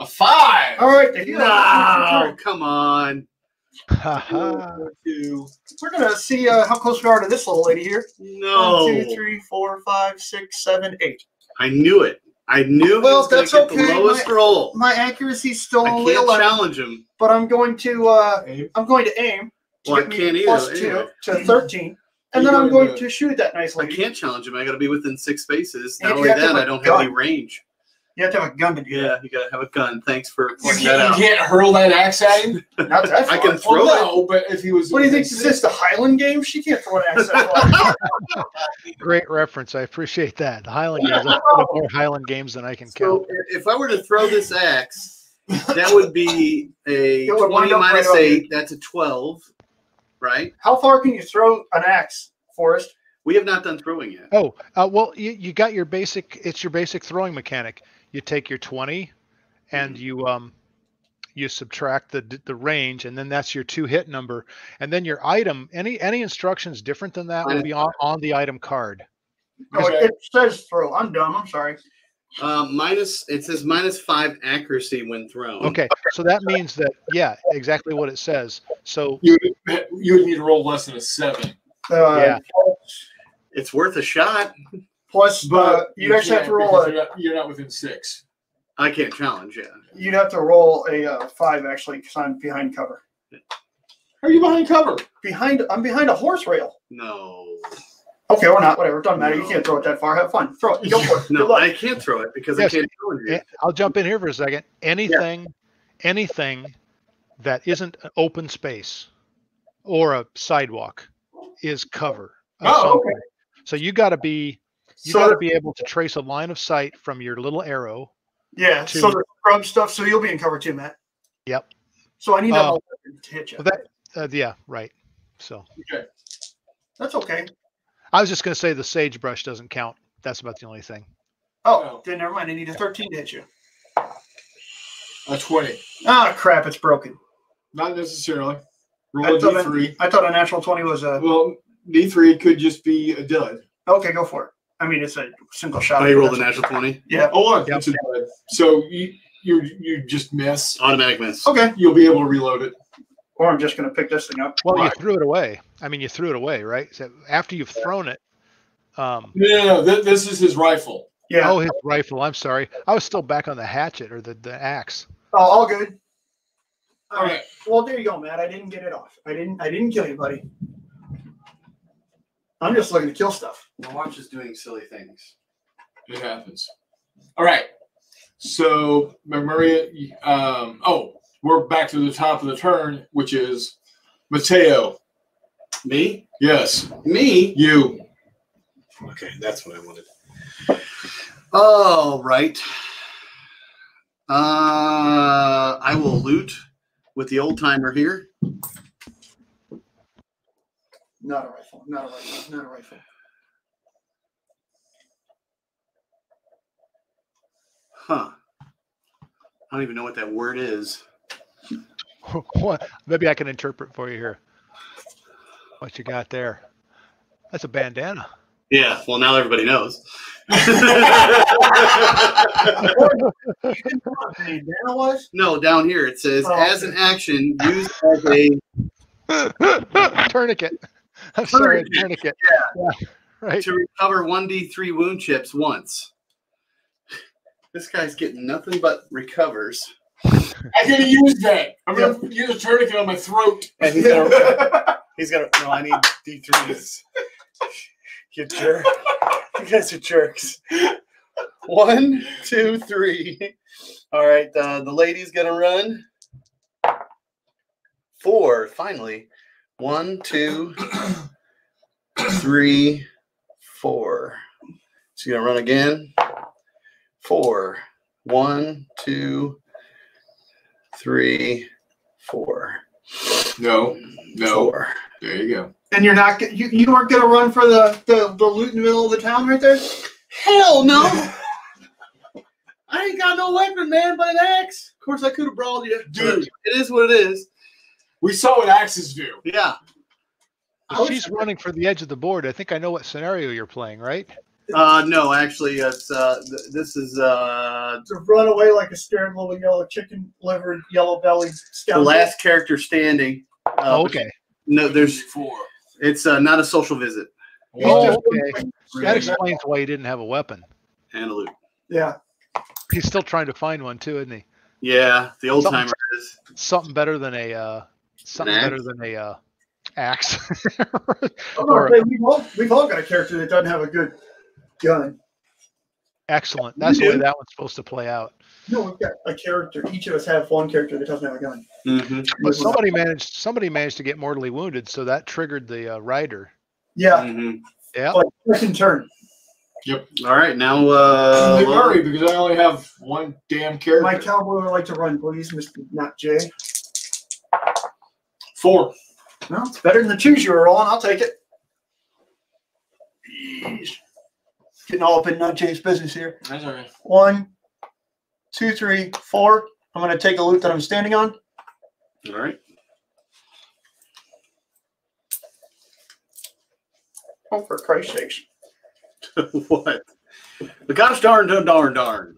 A five. All right. The hero. No, come on. haha. Two. We're gonna see uh, how close we are to this little lady here. No. One, two, three, four, five, six, seven, eight. I knew it. I knew Well, he was that's get okay. the lowest My- roll. My accuracy's still I only can't 11, challenge him. but I'm going to uh, Aim. I'm going to aim to Well, I get me can't either, plus anyway. to 13, and then I'm going going to- to shoot that nice I can't challenge him. I got to be within six spaces. And Not you only have to that, have I a don't have any range. You have to have a gun to do Yeah, you got to have a gun. Thanks for You pointing can't, that you can't hurl that axe at him. Not that I can throw well, it. no, but if he was. What do you think? Is this the Highland game? She can't throw an axe that far. Great reference. I appreciate that. The Highland games. I've more Highland games than I can count. So if I were to throw this axe, that would be a It would wind 20 up right minus about 8. That's a 12, right? How far can you throw an axe, Forrest? We have not done throwing yet. Oh, uh, well, you, you got your basic. It's your basic throwing mechanic. You take your twenty, and you um, you subtract the the range, and then that's your to hit number, and then your item. Any any instructions different than that will be on, on the item card. No, it, it says throw. I'm dumb. I'm sorry. Um, minus, it says minus 5 accuracy when thrown. Okay, so that means that yeah, exactly what it says. So You would, you would need to roll less than a seven. Uh, Yeah. It's worth a shot. Plus, uh, But you actually have to roll a. You're not, you're not within six. I can't challenge, yeah. You'd have to roll a uh, five actually, because I'm behind cover. Are you behind cover? Behind, I'm behind a horse rail. No. Okay, or not, whatever. Doesn't matter. You can't throw it that far. Have fun. Throw it. Go for it. No. I can't throw it because Yes. I can't challenge you. Eh, I'll jump in here for a second. Anything, anything that isn't an open space or a sidewalk is cover. Oh, okay. So you got to be you So got to be able to trace a line of sight from your little arrow. yeah. to- So the scrub stuff. So you'll be in cover too, Matt. Yep. So I need to have a to hit you. That uh, yeah, right. So Okay. That's okay. I was just going to say the sagebrush doesn't count. That's about the only thing. Oh, Oh. then never mind. I need a 13 to hit you. A 20. Ah, crap. It's broken. Not necessarily. I Roll a thought, I, d3. I thought a natural 20 was a. Well, d3 could just be a dud. Okay, go for it. I mean, it's a single shot. Oh, you rolled a natural 20? Yeah. Oh, one. Yep. It's a dud. So you you you just miss. Automatic miss. Okay. You'll be able to reload it. Or I'm just going to pick this thing up. Well, Right. you threw it away. I mean, you threw it away, right? So after you've thrown it. Um, No, no, no. Th- this is his rifle. Yeah. Oh, his rifle. I'm sorry. I was still back on the hatchet or the, the axe. Oh, all good. All All right. right. Well, there you go, Matt. I didn't get it off. I didn't. I didn't kill you, buddy. I'm just looking to kill stuff. My watch is doing silly things. It happens. All right. So, Maria, um, oh, we're back to the top of the turn, which is Mateo. Me? Yes, Me? you. Okay, that's what I wanted. All right. Uh, I will loot with the old timer here. Not a rifle. Not a rifle. Not a rifle. Huh. I don't even know what that word is. what? Maybe I can interpret for you here. What you got there? That's a bandana. Yeah, well, now everybody knows. Bandana was? no, down here it says, Oh, as an action, used as a. tourniquet. I'm sorry, a tourniquet. Yeah. Right. to recover 1d3 wound chips once. This guy's getting nothing but recovers. I could have used that. I'm gonna use a tourniquet on my throat. He's gonna, no, I need d3s. You jerk. You guys are jerks. One, two, three. All right, uh, the lady's gonna run. Four, finally. One, two, three, four. She's gonna run again. Four. One, two, three, four. No, no. Four. There you go. And you're not. You, you weren't gonna run for the, the the loot in the middle of the town right there. Hell no! I ain't got no weapon, man, but an axe. Of course, I could have brawled you. Dude. It is what it is. We saw what axes do. Yeah. If she's running for the edge of the board. I think I know what scenario you're playing, right? Uh, no, actually, it's uh, th- this is uh, To run away like a scared little yellow chicken livered, yellow bellied the scoundrel. last character standing. Uh, Oh, okay. No, there's. four. It's uh, not a social visit He's Oh, just- okay. That explains why he didn't have a weapon. and a loot. Yeah. He's still trying to find one too, isn't he? Yeah, the old timer is. Something better than a uh, something axe? better than a uh, axe. I'm Or- gonna we've all we've all got a character that doesn't have a good gun. Excellent. That's the way that one's supposed to play out. No, we've got a character. Each of us have one character that doesn't have a gun. Mm-hmm. But somebody managed somebody managed to get mortally wounded, so that triggered the uh, rider. Yeah, Mm-hmm. Yeah. but second turn. Yep. All right, now uh, Hey, well, hurry, because I only have one damn character. My cowboy would like to run, please, Mr. Not Jay. Four. Well, it's better than the twos you were rolling. I'll take it. Jeez. Getting all up in Not Jay's business here. That's all right. One, two, three, four. I'm going to take a loot that I'm standing on. all right. Oh, for Christ's sakes. what? The gosh darn darn darn darn.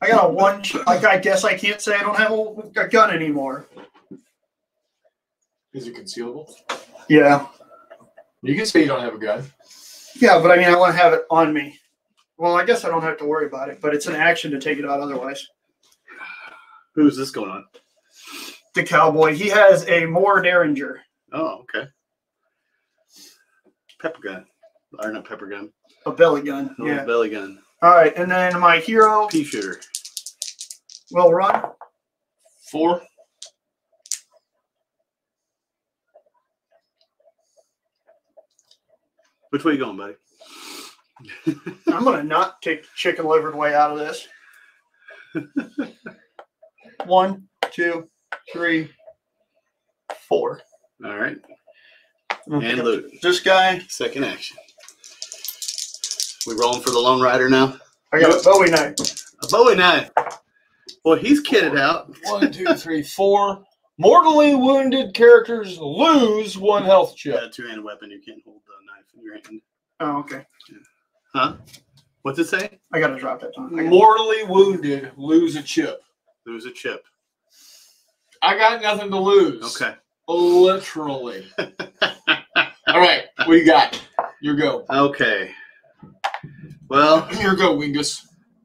I got a one. Like I guess I can't say I don't have a, a gun anymore. Is it concealable? Yeah, You can say you don't have a gun. yeah, but I mean I want to have it on me. Well, I guess I don't have to worry about it, but it's an action to take it out otherwise. Who's this going on? The cowboy, he has a more derringer. Oh, okay. Pepper gun. Or not pepper gun. A belly gun. Oh, Yeah. belly gun. All right, and then my hero Pea shooter. will run. Four. Which way you going, buddy? I'm gonna not take the chicken livered way out of this. One, two, three, four. All right. And loot. This guy, Second action. We rolling for the Lone Rider now? I got a Bowie knife. A Bowie knife. Boy, he's kitted out. One, two, three, four. Mortally wounded characters lose one health chip. got a two-handed weapon. You can't hold the knife in your hand. Oh, okay. Huh? What's it say? I gotta drop that time. I gotta- Mortally wounded lose a chip. Lose a chip. I got nothing to lose. Okay. Literally. All right. What you got? Your go. Okay. Well, Your go, Wingus.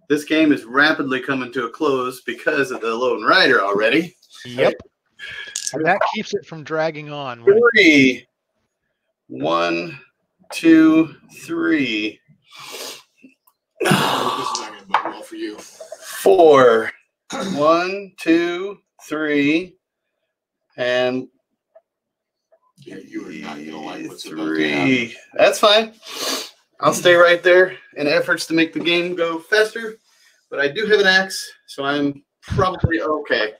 this game is rapidly coming to a close because of the Lone Rider already. Yep. And that keeps it from dragging on. right? Three. One, two, three. this is not going to bode well for you. Four. One, two, three, and Yeah, you are not going to like what's about to happen. three. That's fine. I'll stay right there in efforts to make the game go faster, but I do have an axe, so I'm probably okay.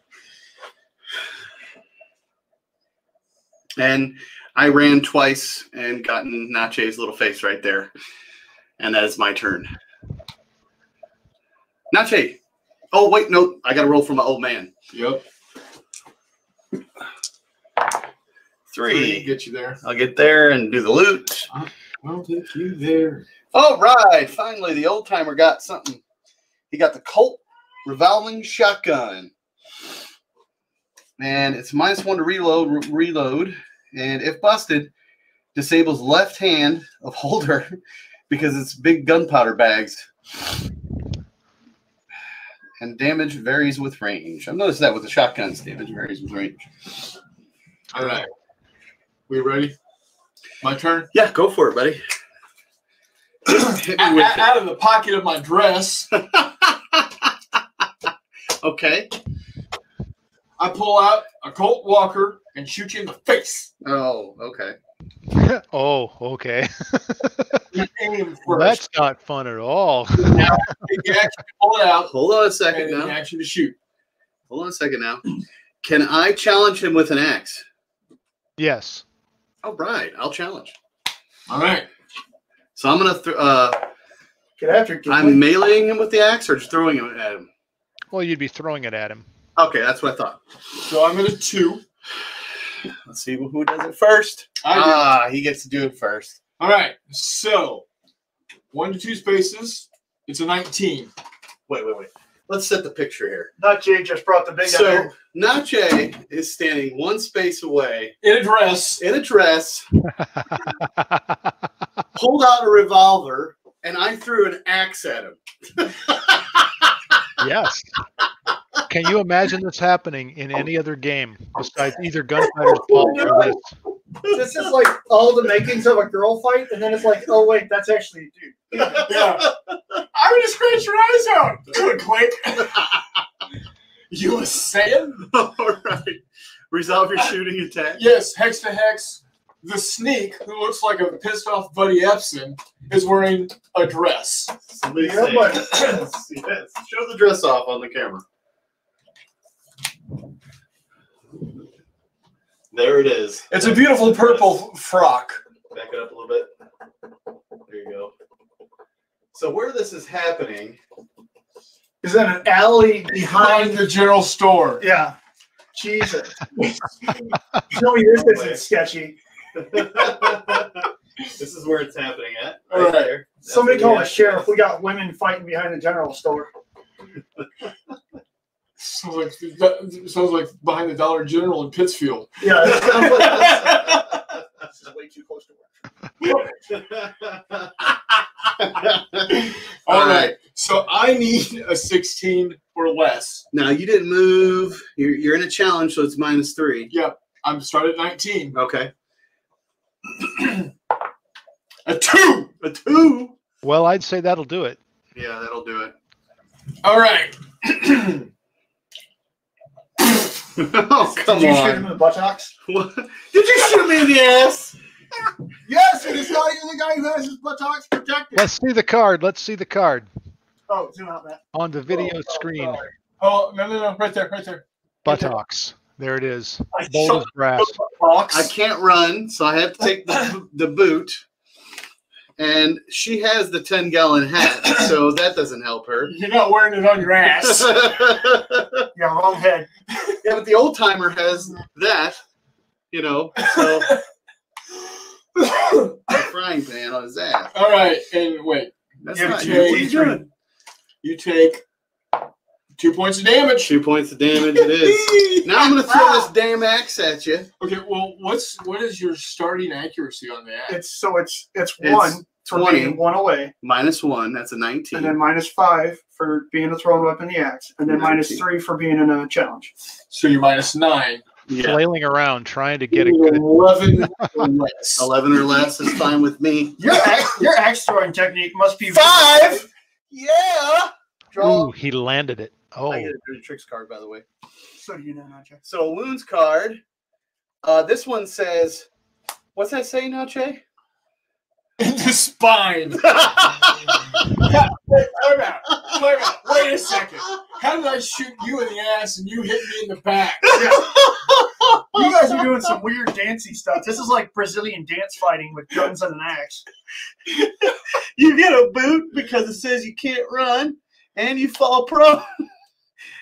And I ran twice and gotten Nache's little face right there. And that is my turn. Nache. Oh, wait, no. I got to roll for my old man. Yep. Three. Get you there. I'll get there and do the loot. I'll take you there. All right. Finally, the old timer got something. He got the Colt revolving shotgun. And it's minus one to reload, re- reload. And if busted, disables left hand of holder because it's big gunpowder bags. And damage varies with range. I've noticed that with the shotguns, damage varies with range. All right. We ready? My turn. Yeah, go for it, buddy. Hit me with a- it. out of the pocket of my dress, Okay. I pull out a Colt Walker and shoot you in the face. Oh, okay. oh, okay. You aim Well, first. that's not fun at all. Take the action pull it out, Hold on a second then the now. action to shoot. Hold on a second now. Can I challenge him with an axe? Yes. All right, I'll challenge. All right. So I'm gonna. Th- uh, Get after it. I'm meleeing him with the axe, or just throwing it at him. Well, you'd be throwing it at him. Okay, that's what I thought. So I'm at a two. Let's see who does it first. I do. Ah, he gets to do it first. All right. So one to two spaces. It's a 19. Wait, wait, wait. Let's set the picture here. Not Jay just brought the big So iron. Nache is standing one space away In a dress. in a dress, pulled out a revolver, and I threw an axe at him. yes. Can you imagine this happening in any other game besides either oh, Gunfighter's Ball or this? This is like all the makings of a girl fight, and then it's like, oh wait, that's actually a dude. Yeah. I'm gonna scratch your eyes out. Click, click. you were saying? All right. Resolve your shooting attack. Yes, hex to hex. The sneak, who looks like a pissed off Buddy Ebsen, is wearing a dress. Somebody say yes, yes. Show the dress off on the camera. There it is. It's a beautiful purple frock. Back it up a little bit. There you go. So where this is happening, Is in an alley Behind behind. the general store. Yeah. Jesus. Show me this isn't sketchy. this is where it's happening at. All right. there. That's Somebody call the a sheriff. We got women fighting behind the general store. Sounds like sounds like behind the Dollar General in Pittsfield. Yeah. it sounds like- This is way too close to All right. So I need a 16 or less. Now you didn't move. You're, you're in a challenge, so it's minus three. Yep. I'm started at 19. Okay. A two. A two. Well, I'd say that'll do it. Yeah, that'll do it. All right. oh come Did you shoot him in the buttocks? What? Did you shoot me in the ass? Yes, and it's not even the guy who has his buttocks protected. Let's see the card. Let's see the card Oh, zoom out, Matt. on the video Oh, oh, screen. sorry. Oh no no no! Right there, right there. Buttocks. There it is. I Bold as brass. I can't run, so I have to take the, the boot. And she has the 10 gallon hat, so that doesn't help her. You're not wearing it on your ass. yeah, Yeah, wrong head. but the old timer has that, you know, so a frying pan on his ass. All right, and wait. That's Yeah, not but you. you- What are you doing? You take two points of damage. Two points of damage it is. Now I'm going to throw this damn axe at you. Okay, well, what's what is your starting accuracy on the axe? It's so it's it's, It's one for 20. being one away, Minus one, that's a 19. and then minus five for being a thrown weapon, the axe, and then minus 19. three for being in a challenge. So you're minus nine. Yeah. flailing around trying to get a good. Eleven or less. 11 or less is fine with me. Your axe, your axe throwing technique must be Five? Yeah. Draw. Ooh, he landed it. Oh, I get a dirty tricks card, by the way. So do you know, Nacho? So a wounds card. Uh, this one says, what's that say now, Che? In the spine. Wait, time out. Time out. Wait a second. How did I shoot you in the ass and you hit me in the back? You guys are doing some weird dancey stuff. This is like Brazilian dance fighting with guns and an axe. you get a boot because it says you can't run, and you fall prone,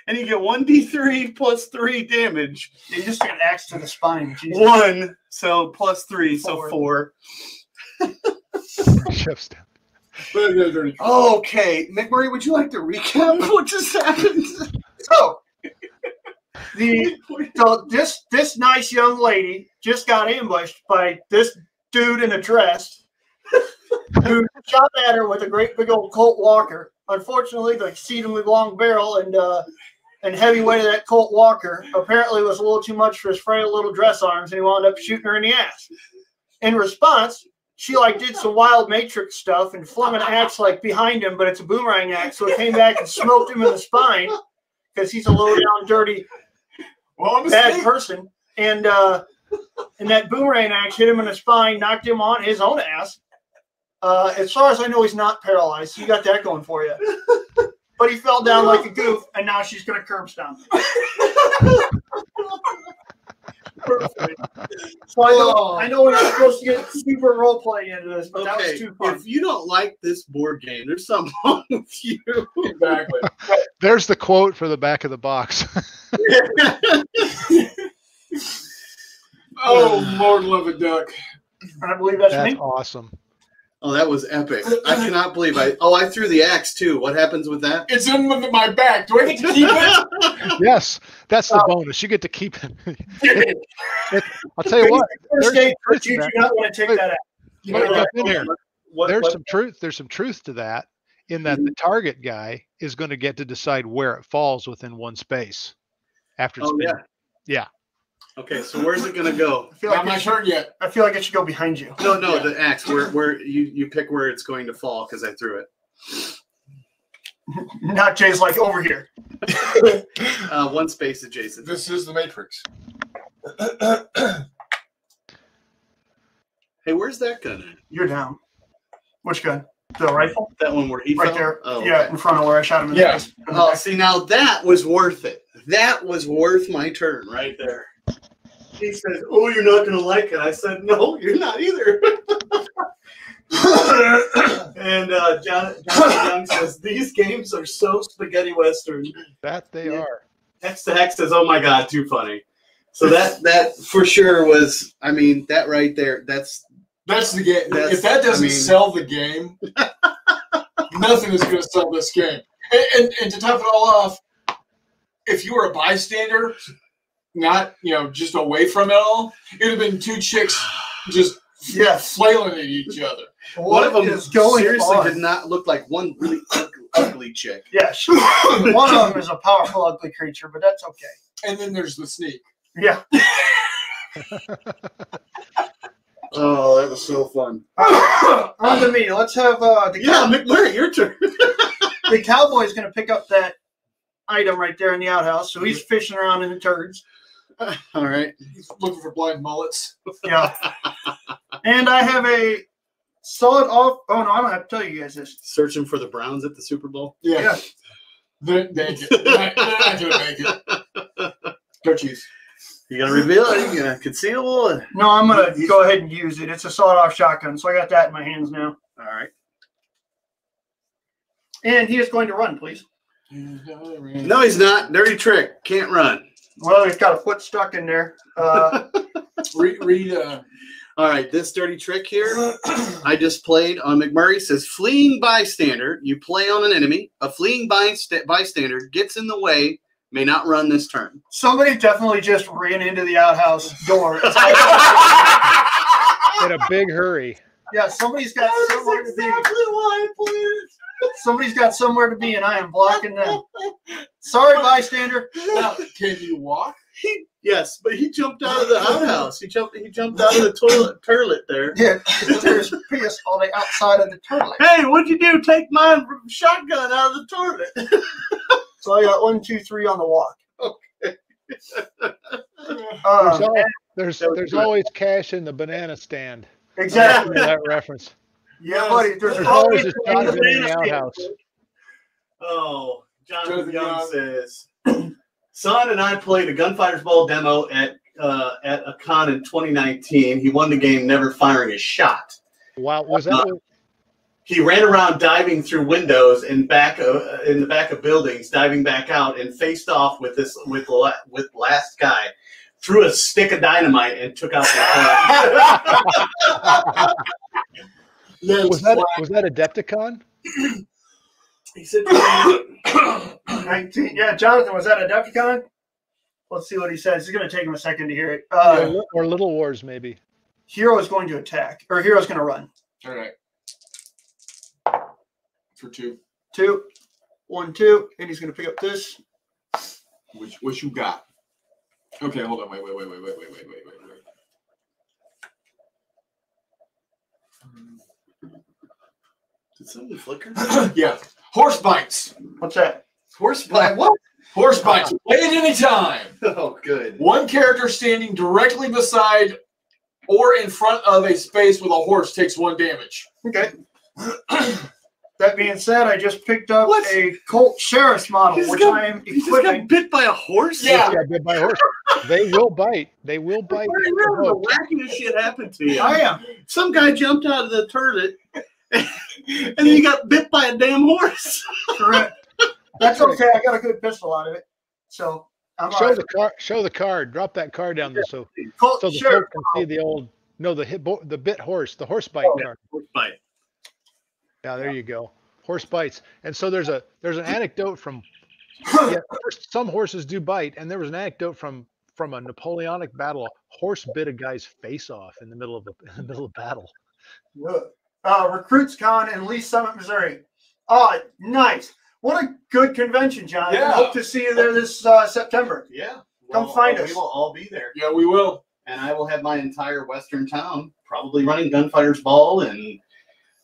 and you get one d3 plus three damage. You just took an axe to the spine. Jesus. One, so plus three, so Four. four. shifts down. Okay, McMurray, would you like to recap what just happened? So the so this this nice young lady just got ambushed by this dude in a dress who shot at her with a great big old Colt Walker. Unfortunately, the exceedingly long barrel and uh, and heavy weight of that Colt Walker apparently was a little too much for his frail little dress arms, and he wound up shooting her in the ass. In response, she like did some wild Matrix stuff and flung an axe like behind him, but it's a boomerang axe, so it came back and smoked him in the spine because he's a low down, dirty, Well, I'm bad asleep. person. And uh, and that boomerang axe hit him in the spine, knocked him on his own ass. Uh, as far as I know, he's not paralyzed. You got that going for you. But he fell down like a goof, and now she's gonna curb stomp. him. So I know, I know we're not supposed to get super role play into this, but that was too fun. if you don't like this board game, there's something wrong with you. Exactly. There's the quote for the back of the box. Oh, Lord love a duck. I believe that's, That's me. awesome. Oh, that was epic. I cannot believe I. Oh, I threw the axe too. What happens with that? It's in my back. Do I get to keep it? Yes, that's the Uh, bonus. You get to keep it. I'll tell you what. First There's aid, truth you to do not want to take that out. Let me jump in here. What, There's what- some truth. There's some truth to that. In that the target guy is going to get to decide where it falls within one space after it's Oh been yeah. Yeah. Okay, so where's it gonna go? I feel Not like my it should, turn yet. I feel like it should go behind you. No, no, Yeah. the axe. Where, where you you pick where it's going to fall because I threw it. Not Jay's like over here. Uh, one space adjacent. This is the Matrix. Hey, where's that gun? At? You're down. Which gun? The rifle? That one where he Right fell? there. Oh, yeah, okay. in front of where I shot him in Yeah. the. Oh, see, now that was worth it. That was worth my turn right there. He says, "Oh, you're not gonna like it." I said, "No, you're not either." and uh, John, John Young says, "These games are so spaghetti western." that they Yeah. are. Hex to Hex says, "Oh my god, too funny." So that that for sure was. I mean, that right there. That's That's the game. That's- if that doesn't I mean- sell the game, nothing is going to sell this game. And, and, and to top it all off, if you were a bystander, not you know just away from it all, it would have been two chicks just yeah flailing at each other. one of them. is going seriously on? did not look like one really ugly, ugly chick. Yeah, she, one of them is a powerful, ugly creature, but that's okay. And then there's the sneak. Yeah. Oh, that was so fun. On to me. Let's have uh, the, Yeah, cow- McMurray, your turn. the cowboy's going to pick up that item right there in the outhouse. So he's fishing around in the turds. All right. He's looking for blind mullets. Yeah. and I have a solid off. Oh, no, I don't have to tell you guys this. Searching for the Browns at the Super Bowl. Yeah. Yeah. They're, they ain't get- they're not, they're not going to make it. Go Chiefs. You gonna reveal it? You gonna conceal it? No, I'm going to go ahead and use it. It's a sawed off shotgun. So I got that in my hands now. All right. And he is going to run, please. No, he's not. Dirty trick. Can't run. Well, he's got a foot stuck in there. Uh, Read, read uh, All right. This dirty trick here. I just played on McMurray says fleeing bystander. You play on an enemy. A fleeing bystander gets in the way. May not run this turn. somebody definitely just ran into the outhouse door. In a big hurry. yeah, somebody's got somewhere to be. why I. Somebody's got somewhere to be, and I am blocking them. Sorry, bystander. now, can you walk? He yes, but he jumped out of the outhouse. He jumped. He jumped out of the toilet toilet there. Yeah, there's piss on the outside of the toilet. Hey, what'd you do? Take my shotgun out of the toilet? So I got one, two, three on the walk. Okay. Um, there's that was there's always cash in the banana stand. exactly. that reference. Yeah, buddy. There's There's always always a a shotgun in the outhouse. Oh, Jonathan Jonathan Young Young. says, "Son and I played a Gunfighters Ball demo at uh, at a con in 2019. He won the game, never firing a shot. Wow, was that what, He ran around diving through windows and back uh, in the back of buildings, diving back out, and faced off with this with la- with last guy." Threw a stick of dynamite and took out the was that was that Adepticon? He said, 19. Yeah, Jonathan, was that a Adepticon? Let's see what he says. It's going to take him a second to hear it. Or, Uh, Li- or Little Wars maybe? Hero is going to attack, or Hero's going to run. All right. For two. Two, one, two, and he's going to pick up this. Which what you got? Okay, hold on. Wait, wait, wait, wait, wait, wait, wait, wait, wait, wait. Did something flicker? yeah. Horse bites. What's that? Horse bite? What? Horse bites. Ah. Play at any time. Oh, good. One character standing directly beside or in front of a space with a horse takes one damage. Okay. That being said, I just picked up What? a Colt Sheriff's model, He's which got- I am He just got bit by a horse? Yeah. Yeah, bit by horse. They will bite. They will bite. What do remember the wackiest shit happened to you? I am. Some guy jumped out of the toilet and then you got bit by a damn horse. Correct. That's okay. I got a good pistol out of it. So I'm Show right. the card. Show the card. Drop that card down there so Colt so the Sheriff. folk can see the old. No, the hit bo- the bit horse. The horse bite Oh, card. Horse bite. Yeah, there you go. Horse bites. And so there's a there's an anecdote from yeah, some horses do bite, and there was an anecdote from from a Napoleonic battle. A horse bit a guy's face off in the middle of a in the middle of battle. Uh, Recruits Con in Lee Summit, Missouri. Oh, nice. What a good convention, John. Yeah. Hope to see you there this uh, September. Yeah. Come find us. We will all be there. Yeah, we will. And I will have my entire Western town probably running Gunfighters Ball and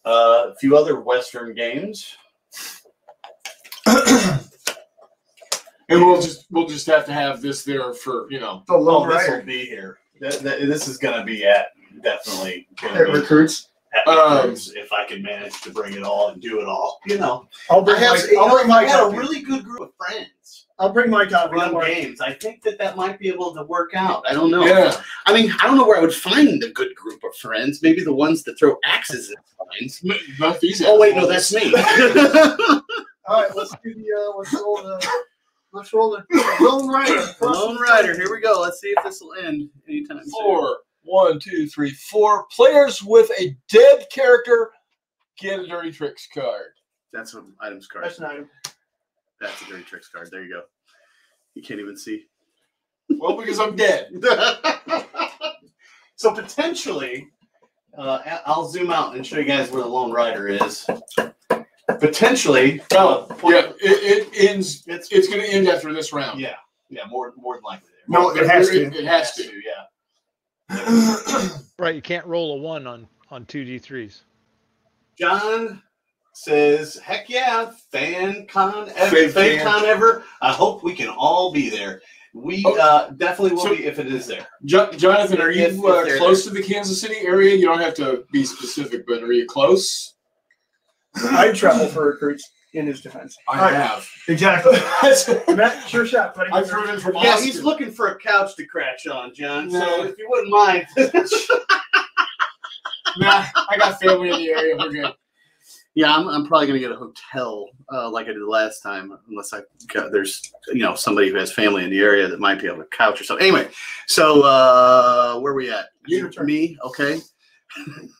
uh, a few other Western games. And we'll just we'll just have to have this there for you know. The Lone Oh, this will be here. Th- th- This is going to be at definitely At gonna be Recruits. At Um, if I can manage to bring it all and do it all. You know, I'll I bring have, my, you I'll know, bring my I had a copy. really good group of friends I'll bring my copy. run worry. games. I think that that might be able to work out. I don't know. Yeah. I mean, I don't know where I would find a good group of friends. Maybe the ones that throw axes at signs. Not. Oh wait, no, that's me. All right, let's do the uh, let's roll the let's roll the Lone Rider. Lone Rider. Here we go. Let's see if this will end anytime soon. Four. One, two, three, four. Players with a dead character get a dirty tricks card. That's an items card. That's an item. That's a dirty tricks card. There you go. You can't even see. Well, because I'm dead. so potentially, uh, I- I'll zoom out and show you guys where the Lone Rider is. Potentially, Oh, yeah. It, it ends. it's It's going to end after this round. yeah, yeah, more more than likely there. No, it has to. It, it has to. yeah. Right, you can't roll a one on on two d threes. John says, "Heck yeah, fan con ever, Fan fan con ever. I hope we can all be there. We Oh. uh, definitely will So- be if it is there. Jo- Jonathan, are you If- if uh, they're close to the Kansas City area? You don't have to be specific, but are you close? I'd travel for recruits in his defense. I All right, have. Exactly. Matt, sure shot, buddy. driven from Yeah, Austin. he's looking for a couch to crash on, John. So if you wouldn't mind, Nah, I got family in the area. We're good. yeah, I'm, I'm probably gonna get a hotel uh, like I did last time, unless I got, there's you know somebody who has family in the area that might be able to couch or something. Anyway, so uh, where are we at? Your turn. Me, okay.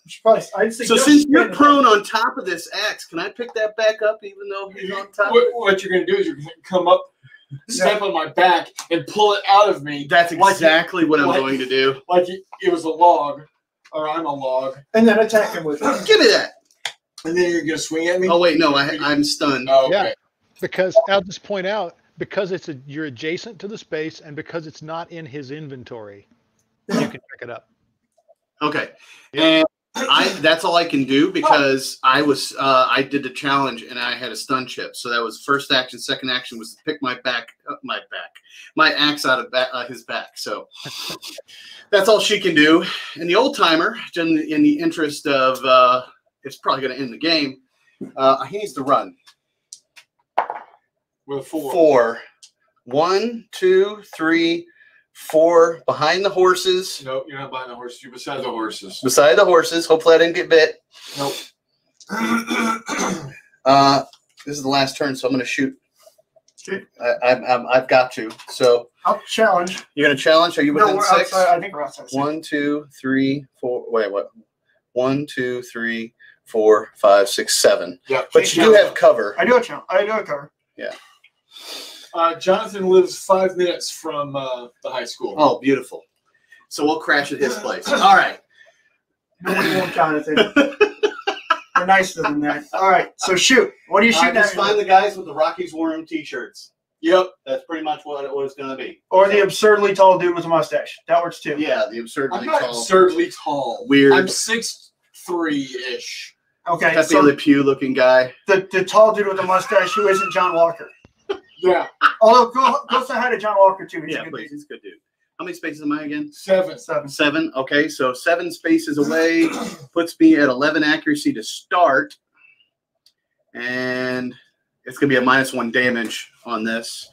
Should probably- I'd So since you're prone on top of this axe, can I pick that back up even though he's on top? What, what you're going to do is you're going to come up, step on my back, and pull it out of me That's Like- exactly what I'm like- going to do. like it, it was a log, or I'm a log. and then attack him with it. Give me that. And then you're going to swing at me? Oh wait, no, I, I'm stunned. Oh, Yeah. okay. Because I'll just point out because it's a you're adjacent to the space and because it's not in his inventory, you can pick it up. Okay. And I that's all I can do because I was uh, I did the challenge and I had a stun chip. So that was first action. Second action was to pick my back, uh, my back, my axe out of back, uh, his back. So that's all she can do. And the old timer, in the, in the interest of uh, it's probably going to end the game. Uh, he needs to run With four. four, one, two, three, four behind the horses. Nope, you're not buying the horses. You're beside the horses. Beside the horses. Hopefully, I didn't get bit. Nope. Uh, this is the last turn, so I'm going to shoot. Okay. I, I'm, I'm, I've got to. So I'll challenge. you're going to challenge? Are you No, within we're six? outside. I think we're outside. six. One, two, three, four. Wait, what? One, two, three, four, five, six, seven. yeah. But you do have cover. I do have challenge. I do a cover. Uh, Jonathan lives five minutes from uh, the high school. Oh, beautiful. So we'll crash at his place. All right. Nobody won't Jonathan. We're nicer than that. All right. So shoot. What are you shooting just at? find the guys with the Rockies War Room t-shirts. Yep. That's pretty much what it was going to be. Or the absurdly tall dude with a mustache. That works too. Yeah, the absurdly I'm not tall, absurdly tall. weird, I'm six three ish. Okay. Pepe So Le Pew looking guy. the, the tall dude with the mustache who isn't John Walker. Yeah. Although go go say hi to John Walker too. He's Yeah, a good please. dude. He's a good dude. How many spaces am I again? Seven. Seven. Seven. Okay, so seven spaces away puts me at 11 accuracy to start. And it's going to be a minus one damage on this.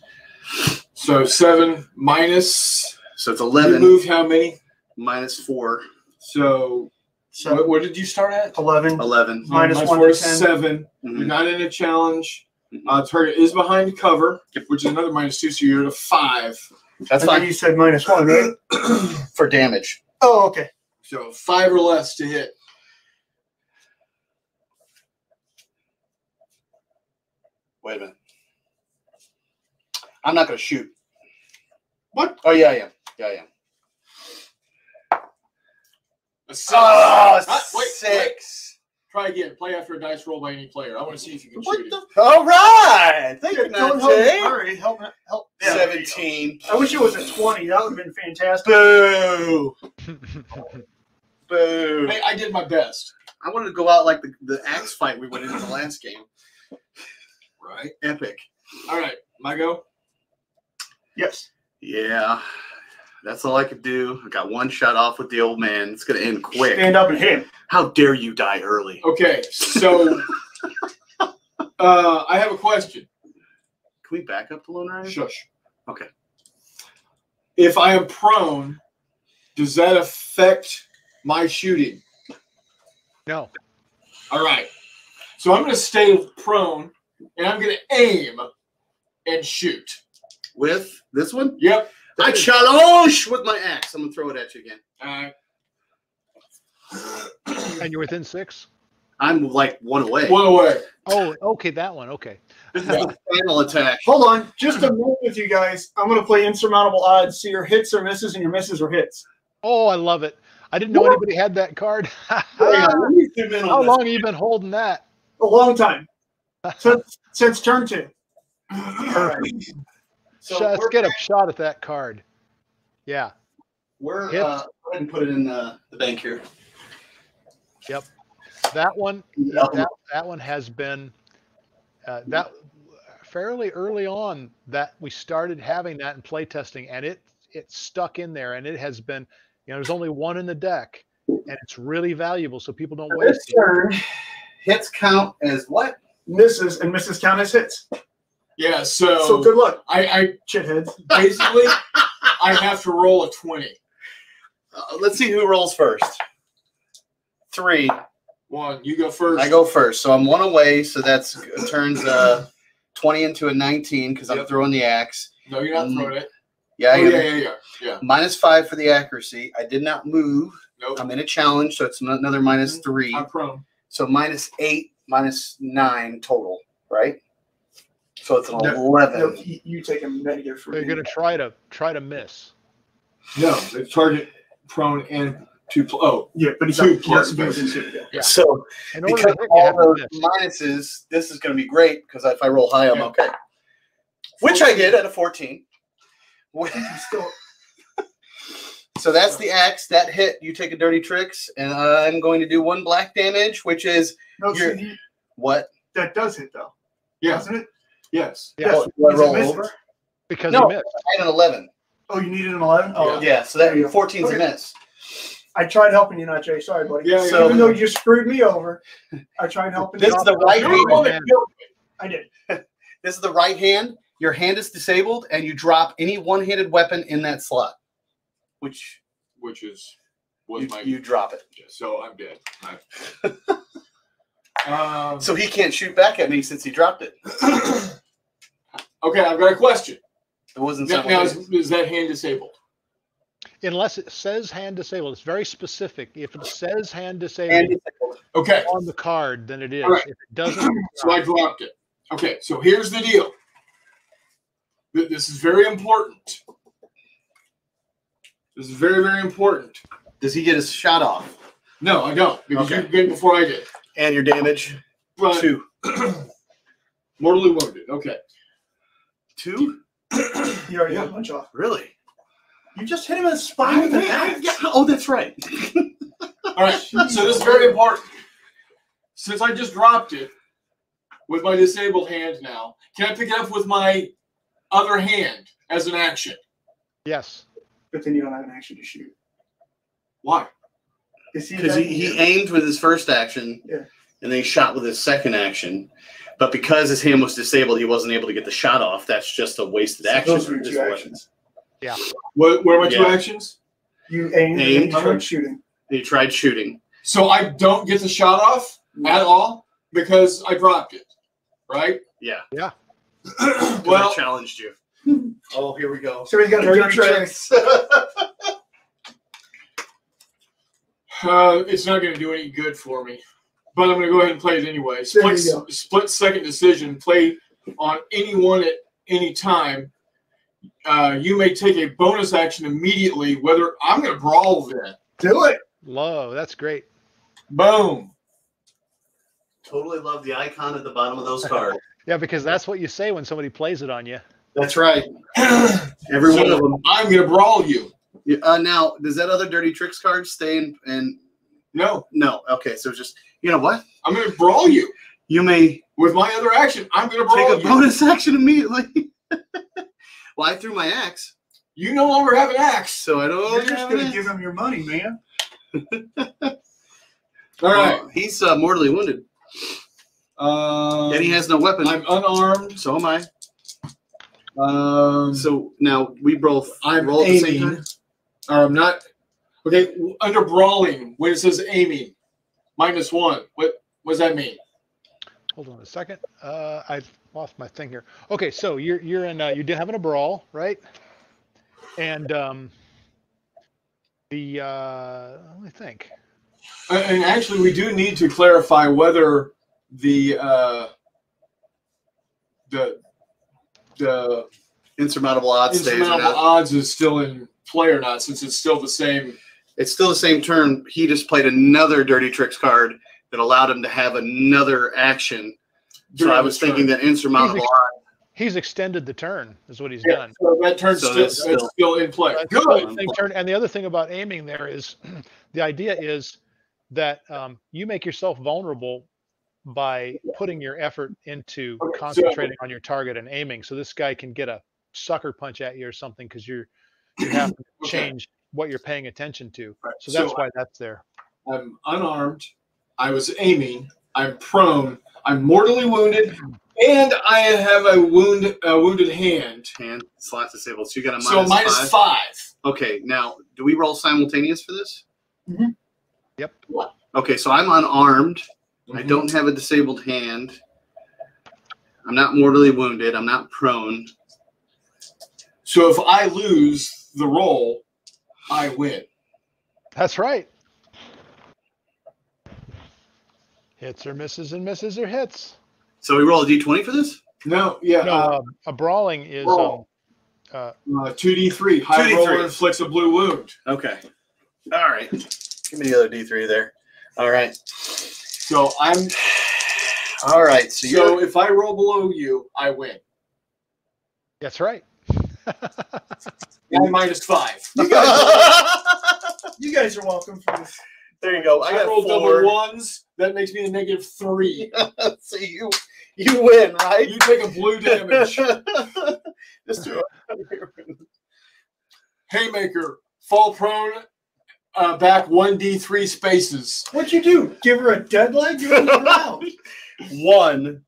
So seven minus. So it's You 11 moved how many? minus four, So So what, what did you start at? eleven. 11. One four to 10. seven. Mhm. You're not in a challenge. Uh, target is behind cover, which is another minus two, so you're at a five. That's and then fine you said minus one, right? for damage. Oh, okay. So five or less to hit. Wait a minute. I'm not going to shoot. What? Oh, yeah, I am. Yeah, I am. A six. Oh, wait, wait. Six. Try again. Play after a dice roll by any player. I want to see if you can What shoot it. the? All right. Thank you, Don't help, hurry, help, help. Yeah. 17. I wish it was a twenty. That would have been fantastic. Boo. Boo. Hey, I did my best. I wanted to go out like the, the axe fight we went into the last game. Right. Epic. All right. My go. Yes. Yeah. That's all I could do. I got one shot off with the old man. It's going to end quick. Stand up and hit him. How dare you die early? Okay. So uh, I have a question. Can we back up to Lone Rider? Shush. Okay. If I am prone, does that affect my shooting? no. All right. So I'm going to stay prone and I'm going to aim and shoot. With this one? Yep. I challenge with my axe. I'm going to throw it at you again. Uh, And you're within six? I'm like one away. one away. Oh, okay, that one. Okay. This is the final attack. Hold on, just a minute with you guys. I'm gonna play insurmountable odds. So your hits or misses and your misses or hits. Oh, I love it. I didn't know anybody had that card. Hang on, let me zoom in on How long have you been holding that? A long time since since turn two. Perfect. So Let's get a shot at that card. Yeah. we're Hit. uh, go ahead and put it in the, the bank here. Yep. That one Yeah. that, that one has been uh, that fairly early on that we started having that in playtesting and it it stuck in there and it has been you know there's only one in the deck and it's really valuable so people don't This waste it. turn, hits count as what? Misses and misses count as hits. Yeah. So, So good luck, I, I shitheads. basically I have to roll a 20. Uh, let's see who rolls first. Three. One. You go first. I go first, so I'm one away. So that's turns uh, twenty into a nineteen because I'm throwing the axe. No, you're not Mm. throwing it. Yeah, oh, yeah, yeah, yeah. Yeah. Minus five for the accuracy. I did not move. Nope. I'm in a challenge, so it's another Mm-hmm. three. I'm prone. So minus eight, minus nine total, right? So it's an No. No, eleven. you, you take a negative for They're going to try to try to miss. No, the target prone and two. Pl- oh, Yeah, but he's Two not, he has to be plus. within two. Yeah. Yeah. So In order because to hit, of you have all to those minuses, this is going to be great because if I roll high, I'm Yeah. okay. which I did at a 14. So that's the axe. That hit, you take a dirty tricks, and I'm going to do one black damage, which is no, You're- see, what? that does hit though, Yeah. doesn't it? Yes. Yeah. Yes, Do I because it roll over? because No. missed. I had an 11. Oh, you needed an eleven. Oh, Yeah, so that There you go. 14's a miss. I tried helping you, not Jay. Sorry, buddy. Yeah, So- even though you screwed me over, I tried helping This you. is the right You're hand. that killed me. I did. This is the right hand. Your hand is disabled, and you drop any one-handed weapon in that slot, which Which is was you, my you drop it. so I'm dead. I- um, So he can't shoot back at me since he dropped it. okay, I've got a question. It wasn't Now, now is, is that hand disabled? Unless it says hand disabled, it's very specific. If it says hand disabled And disabled. Okay, on the card, then it is. All right. If it doesn't, so I dropped it. Okay, so here's the deal. This is very important. This is very, very important. Does he get his shot off? No, I don't, because Okay. you did before I did. And your damage? But Two. mortally wounded. Okay. Two? You already Yeah. got a bunch off. Really? You just hit him in the spine with an axe. Oh, that's right. All right. So this is very important. Since I just dropped it with my disabled hand now, can I pick it up with my other hand as an action? yes. But then you don't have an action to shoot. Why? Is he Because he, he aimed with his first action, Yeah. and then he shot with his second action. But because his hand was disabled, he wasn't able to get the shot off. That's just a wasted So action. Those are your Is two what- actions. What, what are my two Yeah. actions? You aimed, Aimed. and you tried shooting. He tried shooting. So I don't get the shot off at all because I dropped it, right? Yeah. Yeah. 'cause well, I challenged you. oh, here we go. So he's got a Dirty dirty trick. tricks. uh, it's not going to do any good for me. But I'm going to go ahead and play it anyway. Split, split second decision. Play on anyone at any time. Uh, you may take a bonus action immediately. Whether I'm going to brawl then. Do it. Low. That's great. Boom. totally love the icon at the bottom of those cards. Yeah, because that's what you say when somebody plays it on you. That's right. Every one of them. I'm going to brawl you. Yeah, Uh, now, does that other dirty tricks card stay in? And No, no, okay. So just you know what? I'm going to brawl you You may with my other action. I'm going to brawl take a you. bonus action immediately. well, I threw my axe, You no longer have an axe. so I don't. You're just gonna give him your money, man. All right. Oh, he's uh, mortally wounded, Um, and he has no weapon. I'm unarmed. so am I. Um, So now we both I'm roll at the same time. Or I'm not. Okay, under brawling, when it says aiming, minus one. What, what does that mean? Hold on a second. Uh, I lost my thing here. Okay, so you're you're in uh, you did having a brawl, right? And um, the uh, let me think. And actually, we do need to clarify whether the uh, the the Insurmountable odds insurmountable odds is still in play or not, since it's still the same. It's still the same turn. He just played another dirty tricks card that allowed him to have another action. So I was thinking turn. that insurmountable He's odds. He's extended the turn, is what he's Yeah, done. so that turn's So still, that's that's still- still in play. That's Good. the turn. And the other thing about aiming there is the idea is that um, you make yourself vulnerable by putting your effort into Okay, so- concentrating on your target and aiming. So this guy can get a sucker punch at you or something because you're you have to Okay. change what you're paying attention to. Right. So that's So- why that's there. I'm unarmed. I was aiming. I'm prone. I'm mortally wounded, and I have a wound, a wounded hand. Hand slot disabled. So you got a minus so minus five. five. Okay, now do we roll simultaneous for this? Mhm. Yep. Okay, so I'm unarmed. I Mhm. don't have a disabled hand. I'm not mortally wounded. I'm not prone. So if I lose the roll, I win. That's right. Hits or misses and misses or hits. So we roll a d20 for this? No, yeah. No, uh, um, a brawling is um, Roll. uh, uh, 2d3. High 2d3. roller inflicts a blue wound. Okay. All right. Give me the other d3 there. All right. So I'm. All right. So you're So if I roll below you, I win. That's right. And minus five. You guys, you guys are welcome for this. there you go. I I got rolled four. double ones. That makes me a negative three. so you you win, right? You take a blue damage. Just do Haymaker, fall prone, uh, back 1d3 spaces. What'd you do? Give her a dead leg? You're on the ground. one.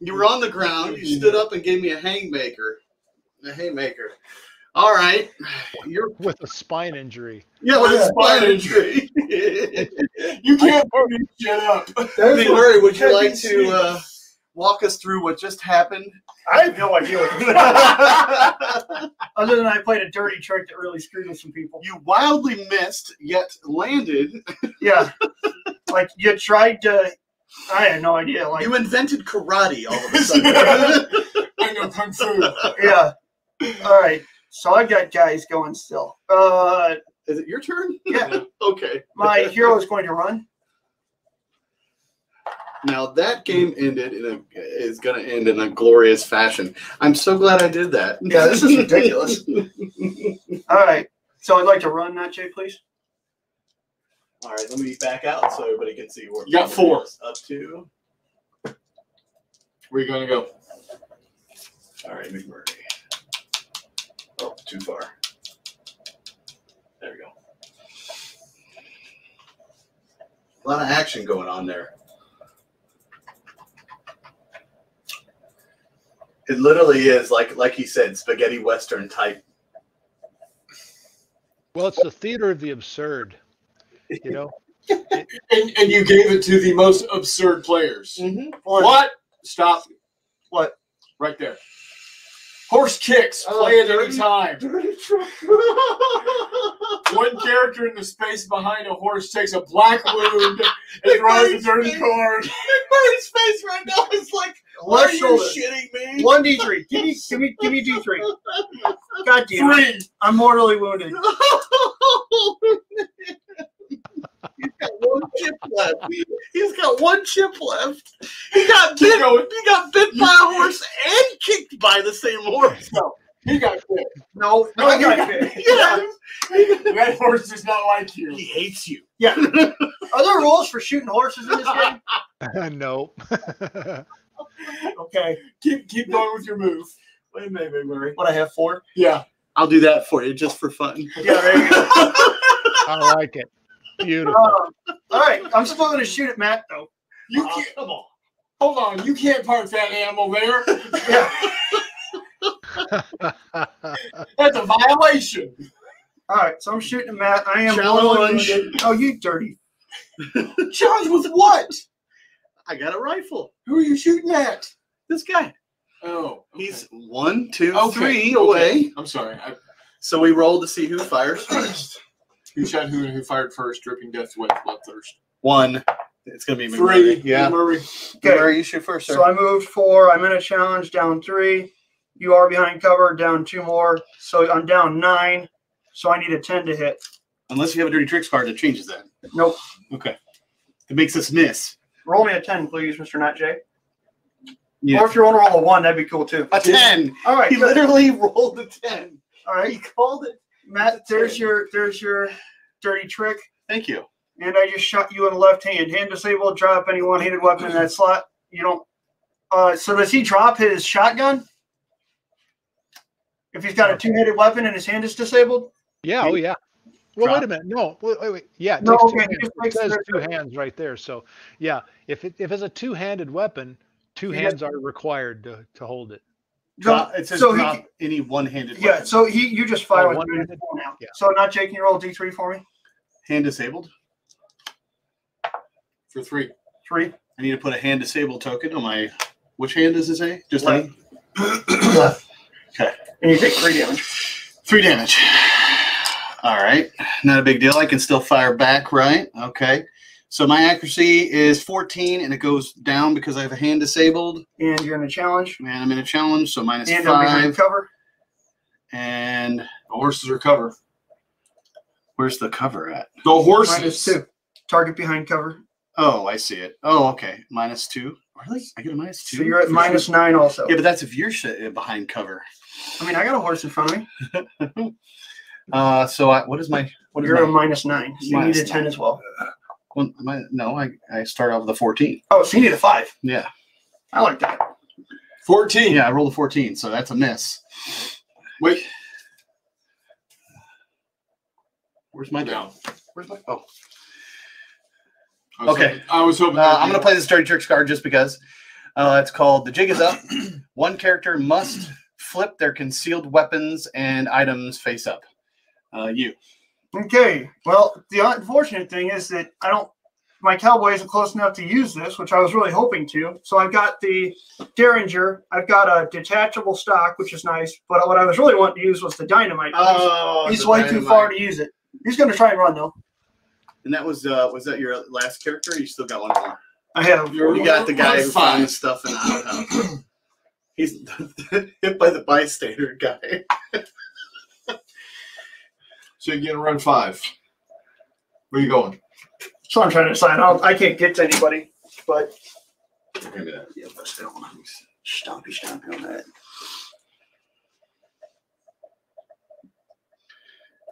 you were on the ground. You stood up and gave me a hangmaker. A haymaker. All right. You're With a spine injury. yeah, with a spine injury. You can't put this shit up. There's Big a- Murray, would you heavy like to uh, walk us through what just happened? I have no idea what this Other than I played a dirty trick that really screwed with some people. you wildly missed, yet landed. Yeah. like you tried to. I had no idea. Like You invented karate all of a sudden. I know kung fu. yeah. All right. So I've got guys going still. Uh, Is it your turn? yeah. Okay. My hero is going to run. Now that game ended in a is going to end in a glorious fashion. I'm so glad I did that. Yeah, this is ridiculous. All right. So I'd like to run that, Jay, please. All right, let me back out so everybody can see where. You got four. Up to. Where you gonna go? All right, McMurray. Too far. There we go. A lot of action going on there. It literally is like like he said, spaghetti western type. Well, it's the theater of the absurd. You know, And, and you gave it to the most absurd players. Mm-hmm. What? Stop. What? Right there. Horse kicks. Oh, Play at any dirty- time. One character in the space behind a horse takes a black wound and draws a dirty card. McMurray's face right now is like, Left are you shitting me? One D three. Give me, give me, give me D three. God damn it. Three. I'm mortally wounded. He's got one chip left. He's got one chip left. He got bit. going. He got bit by a horse and kicked by the same horse. No, he got bit. No, No, I you got got- bit. Yeah. That horse does not like you. He hates you. Yeah. Are there rules for shooting horses in this game? Uh, no. Okay. Keep keep going with your move. Wait a minute, Big Murray. What I have four? Yeah. I'll do that for you just for fun. Yeah, there you go. I like it. Beautiful. Um, all right. I'm still going to shoot at Matt though. You Oh, can't come on. hold on. You can't park that animal there. Yeah. That's a violation. All right. So I'm shooting at Matt. I am Challenge. Oh, you dirty. Challenge with what? I got a rifle. Who are you shooting at? This guy. Oh, okay. He's one, two, Okay, three okay. away. I'm sorry. I, So we roll to see who fires first. who shot who and who fired first? Dripping death, wet bloodthirst. One. It's gonna be Three. McMurray. Yeah. Murray. Okay. Murray, you shoot first, sir. So I moved four. I'm in a challenge down three. You are behind cover, down two more. So I'm down nine. So I need a 10 to hit. Unless you have a dirty tricks card that changes that. Nope. Okay. It makes us miss. Roll me a 10, please, Mr. Not J. Yeah. Or if you want to roll a one, that'd be cool too. A ten. All right. He good. literally rolled a ten. All right. He called it. Matt, there's your there's your dirty trick. Thank you. And I just shot you in the left hand. Hand disabled, drop any one handed weapon in that slot. You don't uh so does he drop his shotgun? If he's got a two handed weapon and his hand is disabled? Yeah. Oh, yeah. Well, Drop. wait a minute. No. Wait, wait, wait. Yeah. It No, takes two okay, hands. just It says two hands right there. So, yeah. If it if it's a two-handed weapon, two Yeah. hands are required to, to hold it. Drop, it says so he- any one-handed Yeah, weapon. so he you just fire Oh, with one-handed? now. Yeah. So not Jake, can you roll D three for me? hand disabled. For three. Three. I need to put a hand disabled token on my. Which hand does it say? Just Left. any? Left. Okay. And you take three damage. Three damage. All right. Not a big deal. I can still fire back, right? Okay. So my accuracy is 14 and it goes down because I have a hand disabled. And you're in a challenge. And I'm in a challenge, so minus and I'm behind cover. And The horses are cover. where's the cover at? The horses. Minus two. Target behind cover. Oh, I see it. Oh, okay. Minus two. Really? I get a minus two. So you're at minus nine also. Yeah, but that's if you're sh- behind cover. I mean, I got a horse in front of me. Uh, so I, what is my what is You're a my? minus nine. So you need a ten as well. Well, my no, I I start off with a fourteen. Oh, so you need a five. Yeah, I like that. 14. yeah, I rolled a fourteen, so that's a miss. Wait. Where's my Down. Where's my? Oh, I Okay. hoping- I was hoping. Uh, I'm gonna play this dirty tricks card just because. Uh, it's called the jig is up. One character must flip their concealed weapons and items face up. Uh, you. Okay. Well, the unfortunate thing is that I don't. My cowboy isn't close enough to use this, which I was really hoping to. So I've got the Derringer. I've got a detachable stock, which is nice. But what I was really wanting to use was the dynamite. Oh, he's way too far to use it. He's going to try and run though. And that was uh, was that your last character? You still got one more. I have. You're- got the guy who Five. found the stuff in the outhouse. He's hit by the bystander guy. So you're gonna run five. Where are you going? So I'm trying to decide. I'll, I can't get to anybody, but Yeah, but still, stompy stompy on that.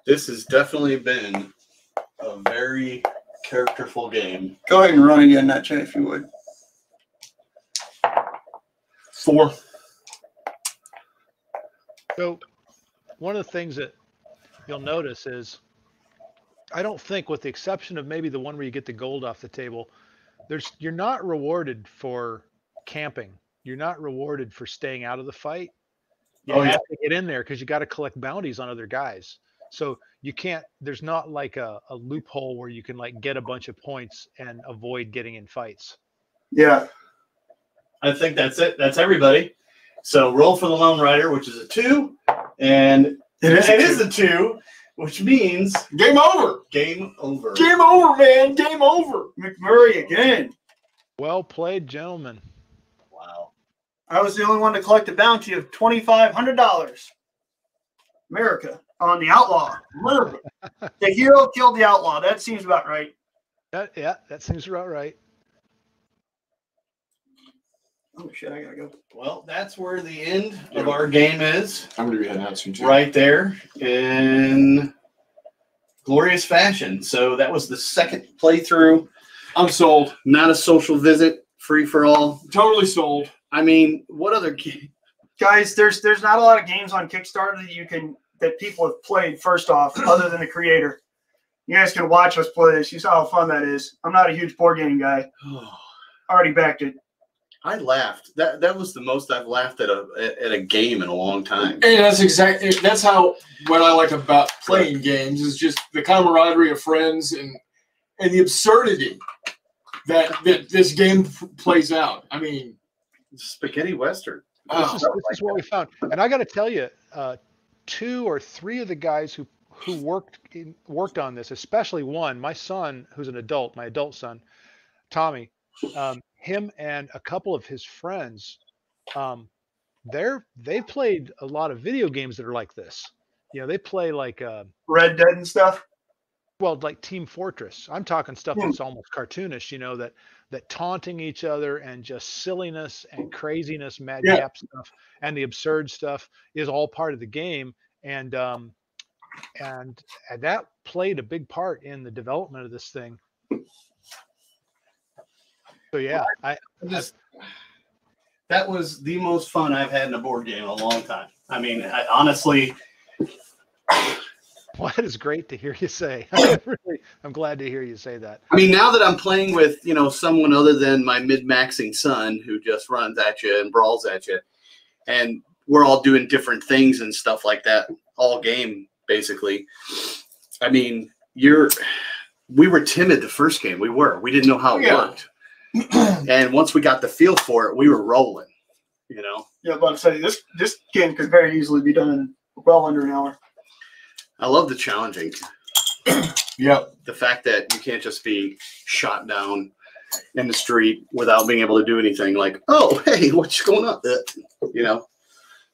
This has definitely been a very characterful game. go ahead and run again, that chat if you would. Four. So, one of the things that you'll notice is, I don't think, with the exception of maybe the one where you get the gold off the table, there's you're not rewarded for camping. You're not rewarded for staying out of the fight. You Oh, have yeah. to get in there because you got to collect bounties on other guys. So you can't. There's not like a, a loophole where you can like get a bunch of points and avoid getting in fights. Yeah. I think that's it. That's everybody. So roll for the Lone Rider, which is a two, and It is a it is two. a two, which means Game over. game over. Game over, man. Game over. McMurray again. Well played, gentlemen. Wow. I was the only one to collect a bounty of twenty five hundred dollars. America on the outlaw. America. The hero killed the outlaw. That seems about right. That, yeah, that seems about right. Oh shit! I gotta go. Well, that's where the end of our game is. I'm gonna be heading out soon too. right there in glorious fashion. So that was the second playthrough. I'm sold. Not a social visit, free for all. Totally sold. I mean, what other game? Guys, there's there's not a lot of games on Kickstarter that you can that people have played. First off, other than the creator, you guys can watch us play this. You saw how fun that is. I'm not a huge board game guy. Already backed it. I laughed. That that was the most I've laughed at a at a game in a long time. And that's exactly that's how what I like about playing games is just the camaraderie of friends and and the absurdity that that this game plays out. I mean, Spaghetti Western. oh, this is, this is what we found. And I got to tell you, uh, two or three of the guys who who worked in, worked on this, especially one, my son, who's an adult, my adult son, Tommy, um, him and a couple of his friends, um, they're they've played a lot of video games that are like this. You know, they play like uh, Red Dead and stuff. well, like Team Fortress. I'm talking stuff Hmm. that's almost cartoonish. You know that that taunting each other and just silliness and craziness, madcap stuff, and the absurd stuff is all part of the game. And um, and and that played a big part in the development of this thing. So yeah, I Just that was the most fun I've had in a board game in a long time. I mean, I, honestly, well, that is great to hear you say. I'm really, I'm glad to hear you say that. I mean, now that I'm playing with you know someone other than my min-maxing son who just runs at you and brawls at you, and we're all doing different things and stuff like that all game basically. I mean, you're we were timid the first game. We were. We didn't know how it Yeah. worked, and once we got the feel for it, we were rolling. You know, Yeah, but I'm saying this this game could very easily be done in well under an hour. I love the challenging. yeah. The fact that you can't just be shot down in the street without being able to do anything. Like, oh, hey, what's going on? Uh, You know.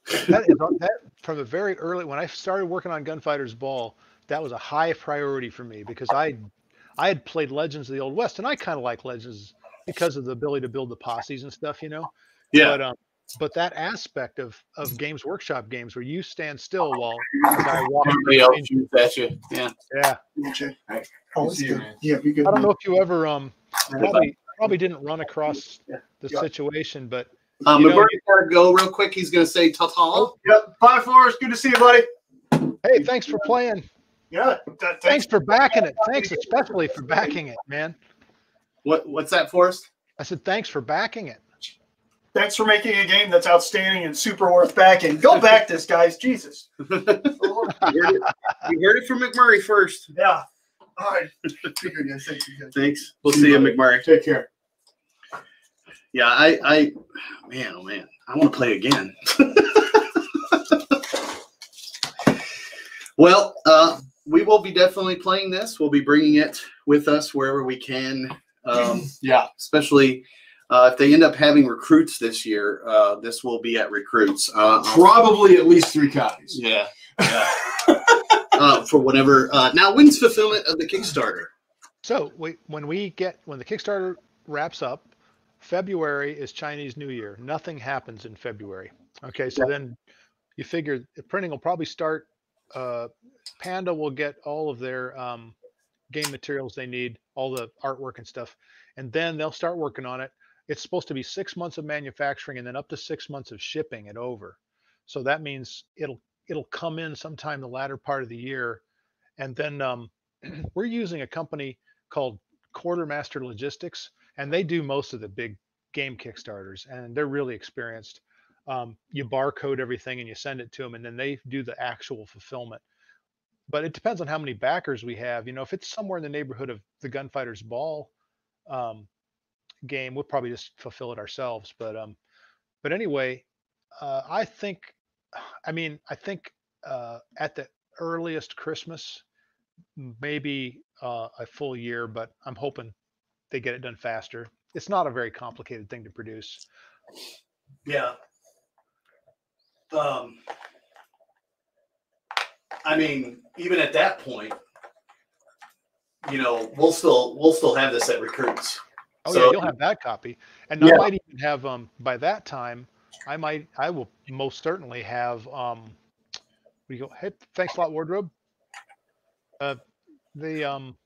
that is that from a very early when I started working on Gunfighters Ball, that was a high priority for me because I I had played Legends of the Old West and I kind of like Legends because of the ability to build the posses and stuff, you know. Yeah. But um, but that aspect of of Games Workshop games where you stand still while the guy walks. Everybody else shoots at you. Yeah. Yeah, Oh, See it's you, good. Yeah, be good. I don't know if you ever um probably probably didn't run across the Yeah. situation, but Um, You know- McMurray's got to go real quick. He's going to say ta ta. Oh, yep. Bye, Forrest. Good to see you, buddy. hey, thanks for playing. Yeah. that- Thanks for backing it. Thanks especially for backing it, man. What What's that, Forrest? I said thanks for backing it. Thanks for making a game that's outstanding and super worth backing. Go back this, guys. Jesus. you, heard it, you heard it from McMurray first. Yeah. All right. Be good, guys. Thank. Thanks. We'll see you, McMurray. Take care. Yeah, I, I, man, oh man, I want to play again. well, uh, we will be definitely playing this. We'll be bringing it with us wherever we can, um, Yeah. especially uh, if they end up having recruits this year. Uh, this will be at recruits. Uh, Probably at least three copies. yeah, yeah. uh, for whatever. Uh, now, when's fulfillment of the Kickstarter? So we, when we get when the Kickstarter wraps up, February is Chinese New Year. Nothing happens in February. Okay, so then you figure the printing will probably start. Uh, Panda will get all of their um, game materials they need, all the artwork and stuff, and then they'll start working on it. It's supposed to be six months of manufacturing and then up to six months of shipping it over. So that means it'll it'll come in sometime the latter part of the year, and then um, we're using a company called Quartermaster Logistics, and they do most of the big game Kickstarters, and they're really experienced. Um, you barcode everything and you send it to them, and then they do the actual fulfillment. But it depends on how many backers we have. You know, if it's somewhere in the neighborhood of the Gunfighters Ball um, game, we'll probably just fulfill it ourselves. But um, but anyway, uh, I think, I mean, I think uh, at the earliest Christmas, maybe uh, a full year, but I'm hoping they get it done faster. It's not a very complicated thing to produce. Yeah. Um, I mean, even at that point, you know, we'll still we'll still have this at recruits. Oh So- yeah, you'll have that copy, and I might even have um by that time. I might, I will most certainly have um. We go. Hey, thanks a lot, wardrobe. Uh, the um.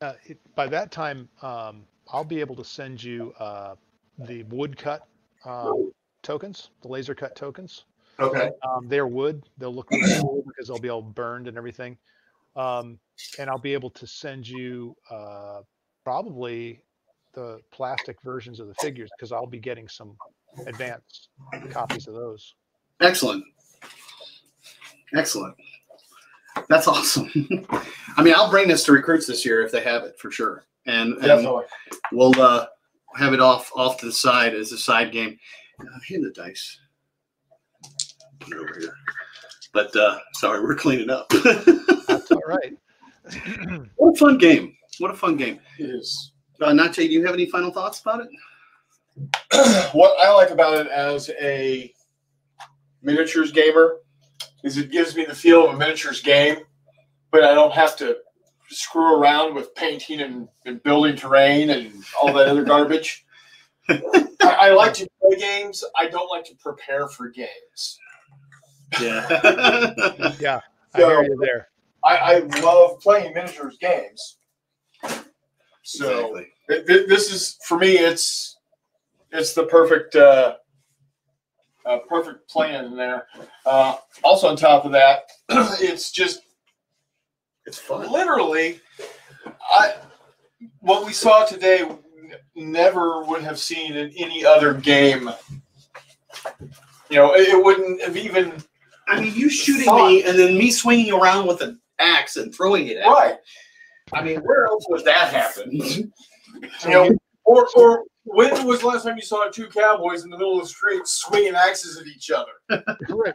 Uh, it, by that time, um, I'll be able to send you uh, the woodcut um, tokens, the laser cut tokens. Okay. Um, they're wood. They'll look really cool because they'll be all burned and everything. Um, and I'll be able to send you uh, probably the plastic versions of the figures because I'll be getting some advanced copies of those. Excellent. Excellent. That's awesome. I mean, I'll bring this to recruits this year if they have it for sure, and, and Definitely. we'll uh, have it off off to the side as a side game. Uh, here the dice. Put over here. But uh, sorry, we're cleaning up. That's all right. what a fun game! What a fun game. It is. Uh, Nache, do you have any final thoughts about it? what I like about it as a miniatures gamer is it gives me the feel of a miniatures game, but I don't have to screw around with painting and, and building terrain and all that other garbage. I, I like to play games. I don't like to prepare for games. Yeah. Yeah, I hear you there. I, I love playing miniatures games. So exactly. Th- th- this is for me. It's it's the perfect uh, uh, perfect plan in there. Uh, also, on top of that, it's just It's fun. literally I what we saw today n- never would have seen in any other game. You know, it, it wouldn't have even I mean, you shooting me and then me swinging around with an axe and throwing it at you. right. I mean, where else would that happen? You know, or or when was the last time you saw two cowboys in the middle of the street swinging axes at each other? right.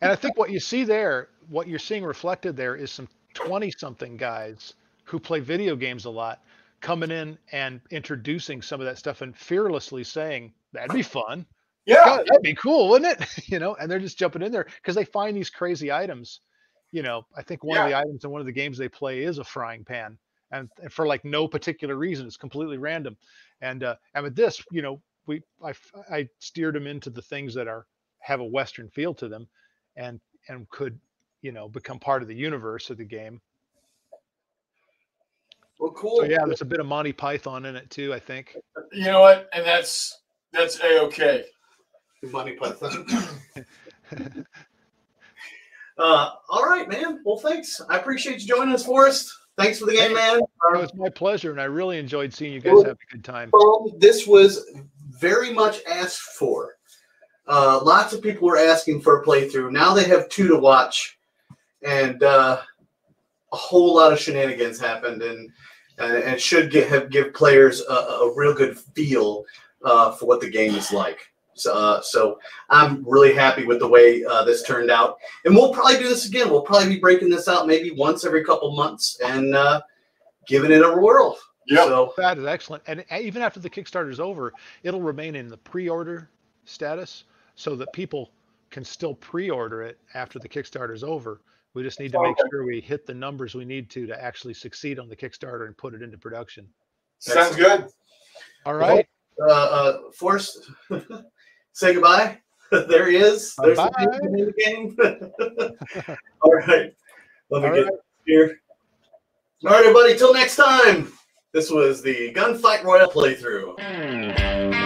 And I think what you see there, what you're seeing reflected there is some 20 something guys who play video games a lot coming in and introducing some of that stuff and fearlessly saying, that'd be fun. Yeah, God, that'd be cool, wouldn't it? you know, and they're just jumping in there because they find these crazy items. You know, I think one of the items in one of the games they play is a frying pan. and, and for like no particular reason. It's completely random. And uh, and with this, you know, we I I steered them into the things that are have a Western feel to them, and and could you know become part of the universe of the game. Well, cool. So yeah, there's a bit of Monty Python in it too. I think. You know what? And that's that's a okay. Monty Python. uh, all right, man. Well, thanks. I appreciate you joining us, Forrest. Thanks for the game, man. It Uh, was my pleasure, and I really enjoyed seeing you guys Well- have a good time. um, this was very much asked for. Uh, lots of people were asking for a playthrough. Now they have two to watch, and uh, a whole lot of shenanigans happened, and and, and should get, have give players a, a real good feel uh, for what the game is like. So, uh, so I'm really happy with the way uh, this turned out, and we'll probably do this again. We'll probably be breaking this out maybe once every couple months and uh, giving it a whirl. Yeah, So That is excellent. And even after the Kickstarter is over, it'll remain in the pre-order status so that people can still pre-order it after the Kickstarter is over. We just need to make sure we hit the numbers we need to to actually succeed on the Kickstarter and put it into production. Sounds good. All right. uh, uh, Forrest, say goodbye. there he is. There's the Bye-bye. in the game. All right. Let me All get right. here. All right, everybody. Till next time. This was the Gunfight Royale playthrough. Hmm.